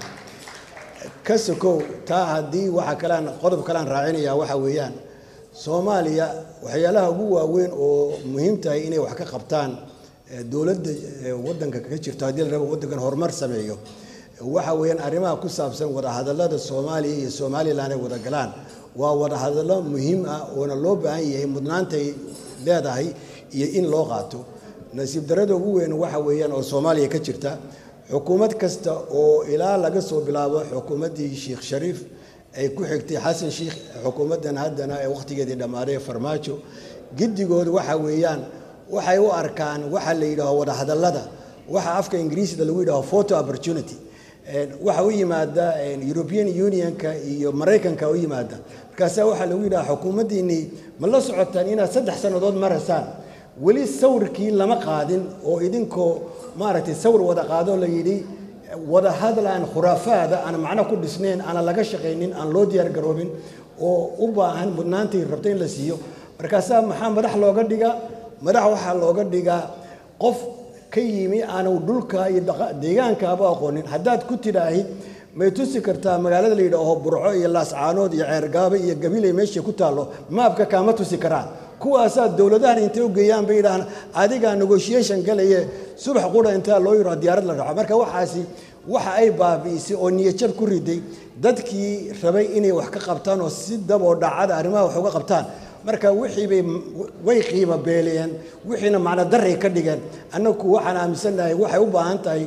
Ka sokow taa haddii waxa kalean qodob kalean raacinayaa waxa weeyaan soomaaliya waxyaalaha ugu waaweyn oo muhiim tahay inay wax ka qabtaan dowladda waddanka kaga jirto haddii la rabo waddankan horumar sameeyo waxa weeyaan arrimaha ku saabsan wadahadallada soomaaliya iyo somalilan ay wada galaan waa wadahadallo muhiim ah oona loo baahan yahay mudnaantay leedahay iyo in loo qaato. Nasiib darada ugu weyn waxa weeyaan oo soomaaliya ka jirta xukuumad kasta oo ilaa laga soo bilaabo xukuumaddii sheekh shariif ay ku xigtay xasan sheikh xukuumaddan haddana ee wakhtigeedii dhammaaday farmaajo. Giddigood waxa weeyaan waxay u arkaan waxa la yidhaaho wadahadallada waxa afka ingiriisida lagu yidhaaho photo opportunity Een, waxa u yimaada european unionka iyo maraykanka u yimaada. Markaasaa waxaa lagu yidhaha xukuumaddiinnii ma la socotaan inaad saddex sannadood marasaan. Weli sawirkii lama qaadin oo idinkoo maaragtay sawir wada qaadoo la yidhi wada hadal aan khuraafaada aan macno ku dhisnayn aan laga shaqaynin aan loo diyaar garoobin oo u baahan mudnaantii rabta in la siiyo. Markaasaa maxaa madax looga dhigaa? Madax waxaa looga dhigaa qof ka yimi aanu dhulka iyo deegaankaaba aqoonin. Haddaad ku tidhaahid may tusi kartaa magaalada la yidhaaho burco iyo laascaanood iyo ceergaabe iyo gabiley meeshay ku taallo. Maabka kaama tusi karaan. Kuwaasaa dowladahan intay u geeyaan bay yidhahaan adigaa negotiation galaye subax qura intaa loo yidhaho diyaarad la dhaco marka waxaasi waxa ay baabi'isay oo niyajab ku riday dadkii rabay inay wax ka qabtaan oo si dab oo dhacada arrimaha wax uga qabtaan marka wixii bay way qiimo beelayeen wixiina macno daray ka dhigeen. Annagu waxaan aaminsannahay waxay u baahan tahay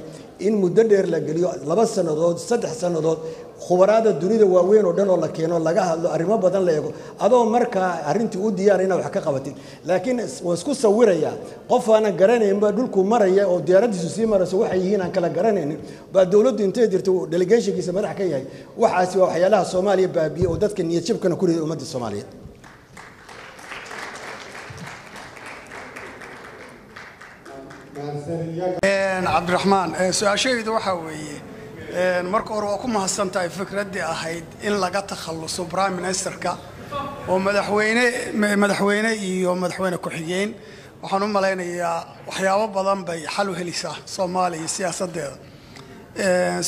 in muddo dheer la geliyo laba sannadood saddex sannadood. Khubaraada dunida waaweyn oo dhan oo la keeno laga hadlo arrimo badan la eego. Adoo markaa arrintii u diyaar inaad wax ka qabatid laakiin waa isku sawirayaa qof aanan garanaynba dhulkuu maraya oo diyaaraddiisu sii marayso waxay yihiin aan kala garanaynin baa dowladdu intay jirto delegationkiisa madax ka yahay. Waxaasi waa waxyaalaha soomaaliya baabiye oo dadka niyadjabkana ku riday ummadda soomaaliyeed cabdiraxmaan eh, su'aashaydu waxaa weeye marka hore waa ku mahadsan tahay fikraddii ahayd in laga takhalluso prime ministerka oo madaxweyne ma- madaxweyne iyo madaxweyne ku-xigeen. Waxaan u malaynayaa waxyaabo badan bay xal u helisaa soomaaliya siyaasaddeeda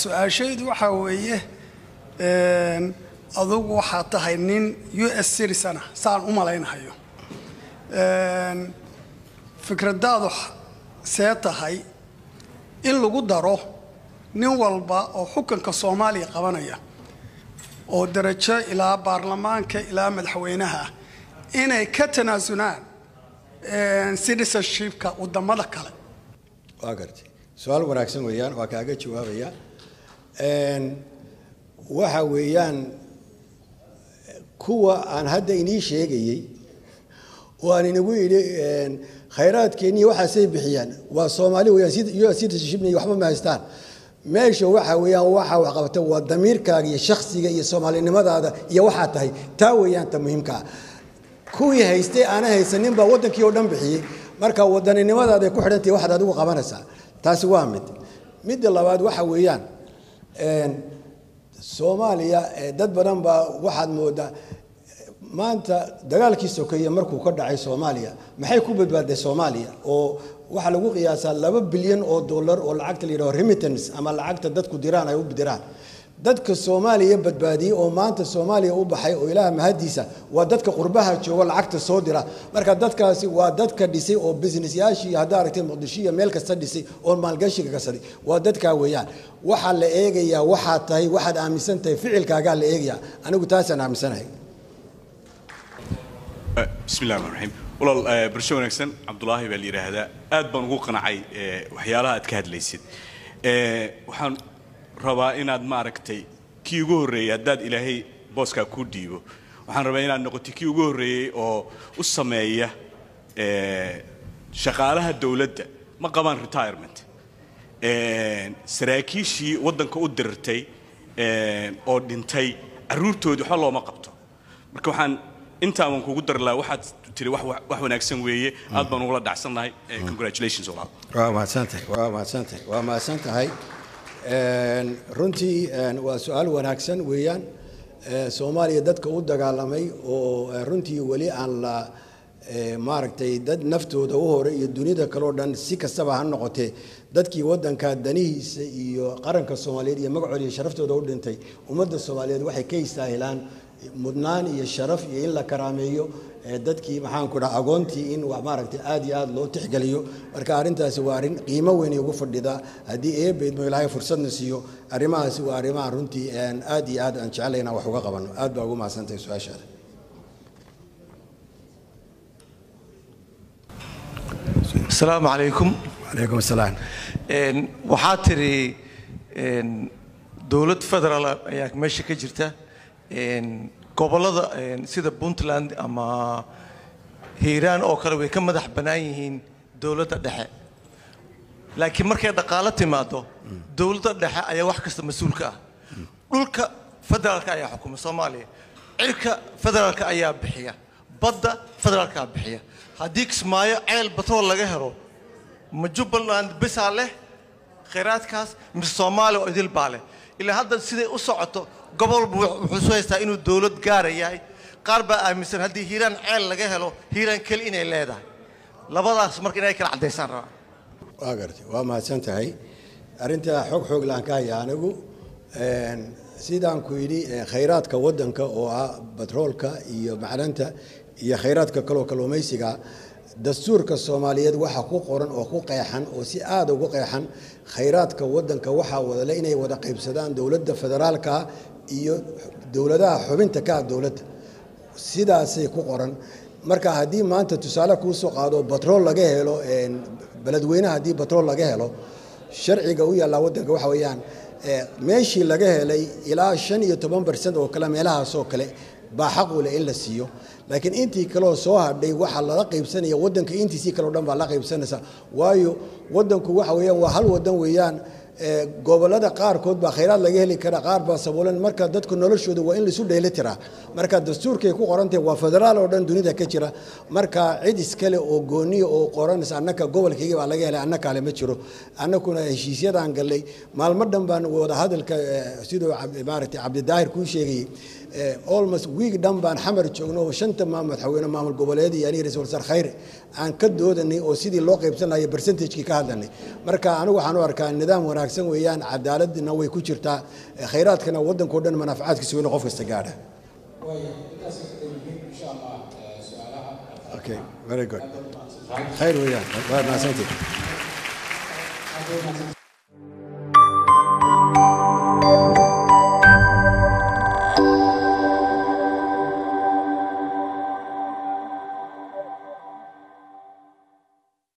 su'aashaydu waxaa weeye adugu waxaad tahay nin u s ah saan u malaynahayo Eh, fikradaadu see tahay in lagu daro nin walba oo xukunka soomaaliya qabanaya oo darajo ilaa baarlamaanka ilaa madaxweynaha ah inay ka tanaasulaan citizenshipka waddamada kale. Waa gartay. Su'aal wanaagsan weeyaan waa kaaga jawaabaya. Waxa weeyaan kuwa aan hadda inii sheegayey oo aan inagu yidhi een, khayraadkeennii waxaasay bixiyaan. Waa soomaali iyo waxba ma haystaan. Meesha waxa weeyaan waxa wax qabata waa damiirkaaga iyo shakhsiga iyo soomaalinimadaada iyo waxaa tahay. Taa weeyaan ta muhiimka ah. Kuwii haystay aanan haysanin baa waddankii oo dhan bixiyey. Marka wadaninimadaada ay ku xidhantahay waxaad adigu qabanaysaa. Taasi waa mid. Midda labaad waxa weeyaan soomaaliya dad badan baa waxaad moodaa maanta dagaalkii sokeeye markuu ka dhacay soomaaliya maxay ku badbaaday soomaaliya? Oo waxaa lagu qiyaasaa laba bilyan oo dollar oo lacagta la yidhaho remittance ama lacagta dadku diraan ay u diraan. Dadka soomaaliya badbaadiyey oo maanta soomaaliya u baxay oo ilaah mahadiisa waa dadka qurbaha jooga lacagta soo dira. Marka dadkaasi waa dadka dhisay oo businessyaashii haddaa aragtay muqdisho meel kasta dhisay oo maalgashiga kasaday waa dadkaa weeyaan. Waxaa la eegayaa waxaad tahay waxaad aaminsan tahay ficilkaagaa la eegayaa. Anigu taasaan aaminsanahay bismi illahi raxmaan raxiim walaal bulsho wanaagsan cabdulaahi baa la yidhaahdaa aad baan ugu qanacay waxyaalaha aad ka hadlaysid. Waxaan rabaa inaad maaragtay kii ugu horreeyey haddaad ilaahay booskaa kuu dhiibo waxaan rabaa inaad noqotay kii ugu horreeyey oo u sameeya shaqaalaha dowladda. Ma qabaan retirement. Saraakiishii waddanka u dirtay oo dhintay carruurtoodii waxba looma qabto. Marka waxaan intaa waan kugu dari lahaa waxaad tiri wax wanaagsan weeye. Aad baan ugula dhacsannahay. Congratulations walaal waa mahadsantahay waa runtii waa su'aal wanaagsan weeyaan. Soomaaliya dadka u dagaalamay oo runtii weli aan la maaragtay dad naftooda u hore iyo dunida kaleo dhan si kastaba ha noqotee dadkii waddanka danihiisa iyo qaranka soomaaliyeed iyo magacooda iyo sharaftooda u dhintay ummadda soomaaliyeed waxay ka istaahilaan mudnaan iyo sharaf iyo in la karaameeyo dadkii maxaanku dhaha agoontii in maaragtay aad iyo aad loo tixgeliyo. Marka arrintaasi waa arrin qiimo weyn ugu fadhida. Haddii eebeydmo ilaahay fursadna siiyo arrimahaasi waa arrimaha runtii aad iyo aad aan jeclay inaan wax uga qabano aad baa ugu mahadsantahay su'aashaada. Asalaamu calaykum. Calaykum asalaam waxaa tiri dowlad federaal ayaa meesha ka jirta gobollada sida puntland ama hiiraan oo kale way ka madax bannaan yihiin dowladda dhexe. Laakiin markay dhaqaalo timaado dowladda dhexe ayaa wax kasta mas'uulka ah. Dhulka federaalka ayaa xukuma soomaaliya cirka federaalka ayaa bixiya badda federaalkaa bixiya. Haddii kismaayo ceel batrool laga helo ma jubbaland bisaa leh khayraadkaas mise soomaaliya oo idil baa leh ilaa hadda siday u socoto gobolba wuxuu isu haystaa inuu dowlad gaara yahay qaar baa aaminsan haddii hiiraan ceel laga helo hiiraan keli inay leedahay. Labadaas marka inay kala caddaysaan rabaa waa gartay waa mahadsan tahay. Arrintaa xoog xoog laan ka haya anigu sidaan ku yidhi khayraadka waddanka oo ah batroolka iyo macdanta iyo khayraadka kaloo kalluumaysiga dastuurka soomaaliyeed waxaa ku qoran oo ku qeexan oo si aada ugu qeexan khayraadka waddanka waxaa wadale inay wada qaybsadaan dowladda federaalka iyo dowladaha xubinta ka ah dowladda. Sidaasay ku qoran. Marka haddii maanta tusaale kuu soo qaado batrool laga helo beledweynaha haddii batrool laga helo sharciga u yaallaa waddanka waxa weeyaan meeshii laga helay ilaa shan iyo toban barcent oo kale meelahaasoo kale baa xaq u leh in la siiyo. Laakiin intii kaleoo soo hadhay waxaa lala qaybsanaya waddanka intiisii kaleo dhan baa la qaybsanaysa. Waayo waddanku waxa weeyaan waa hal waddan weeyaan gobollada qaarkood baa khayraad laga heli karaa qaar baa saboolan. Marka dadku noloshooda waa in laisu dheeli tiraa. Marka dastuurkay ku qorantahay waa federaal oo dhan dunida ka jira. Marka cid iskale oo gooniya oo qoranaysa annaka gobolkayga baa laga helay annakaale ma jiro. Annakuna heshiisyadaan gallay. Maalmo dhan baan wada hadalka siduu maaragtay cabdidaahir kuu sheegayey Eh, olmost wiig dhan baan xamar joogno oo shanta maam madaxweyne maamul goboleed iyo ra'iisul wasaar khayre aan ka doodanay oo sidii loo qaybsan lahay bersentajkii ka hadlanay marka anigu waxaan u arkaa nidaam wanaagsan weeyaan cadaaladna way ku jirtaa. Eh, khayraadkana waddankao dhan manaafacaadkiisa weyna qof kasta gaadha. Okay very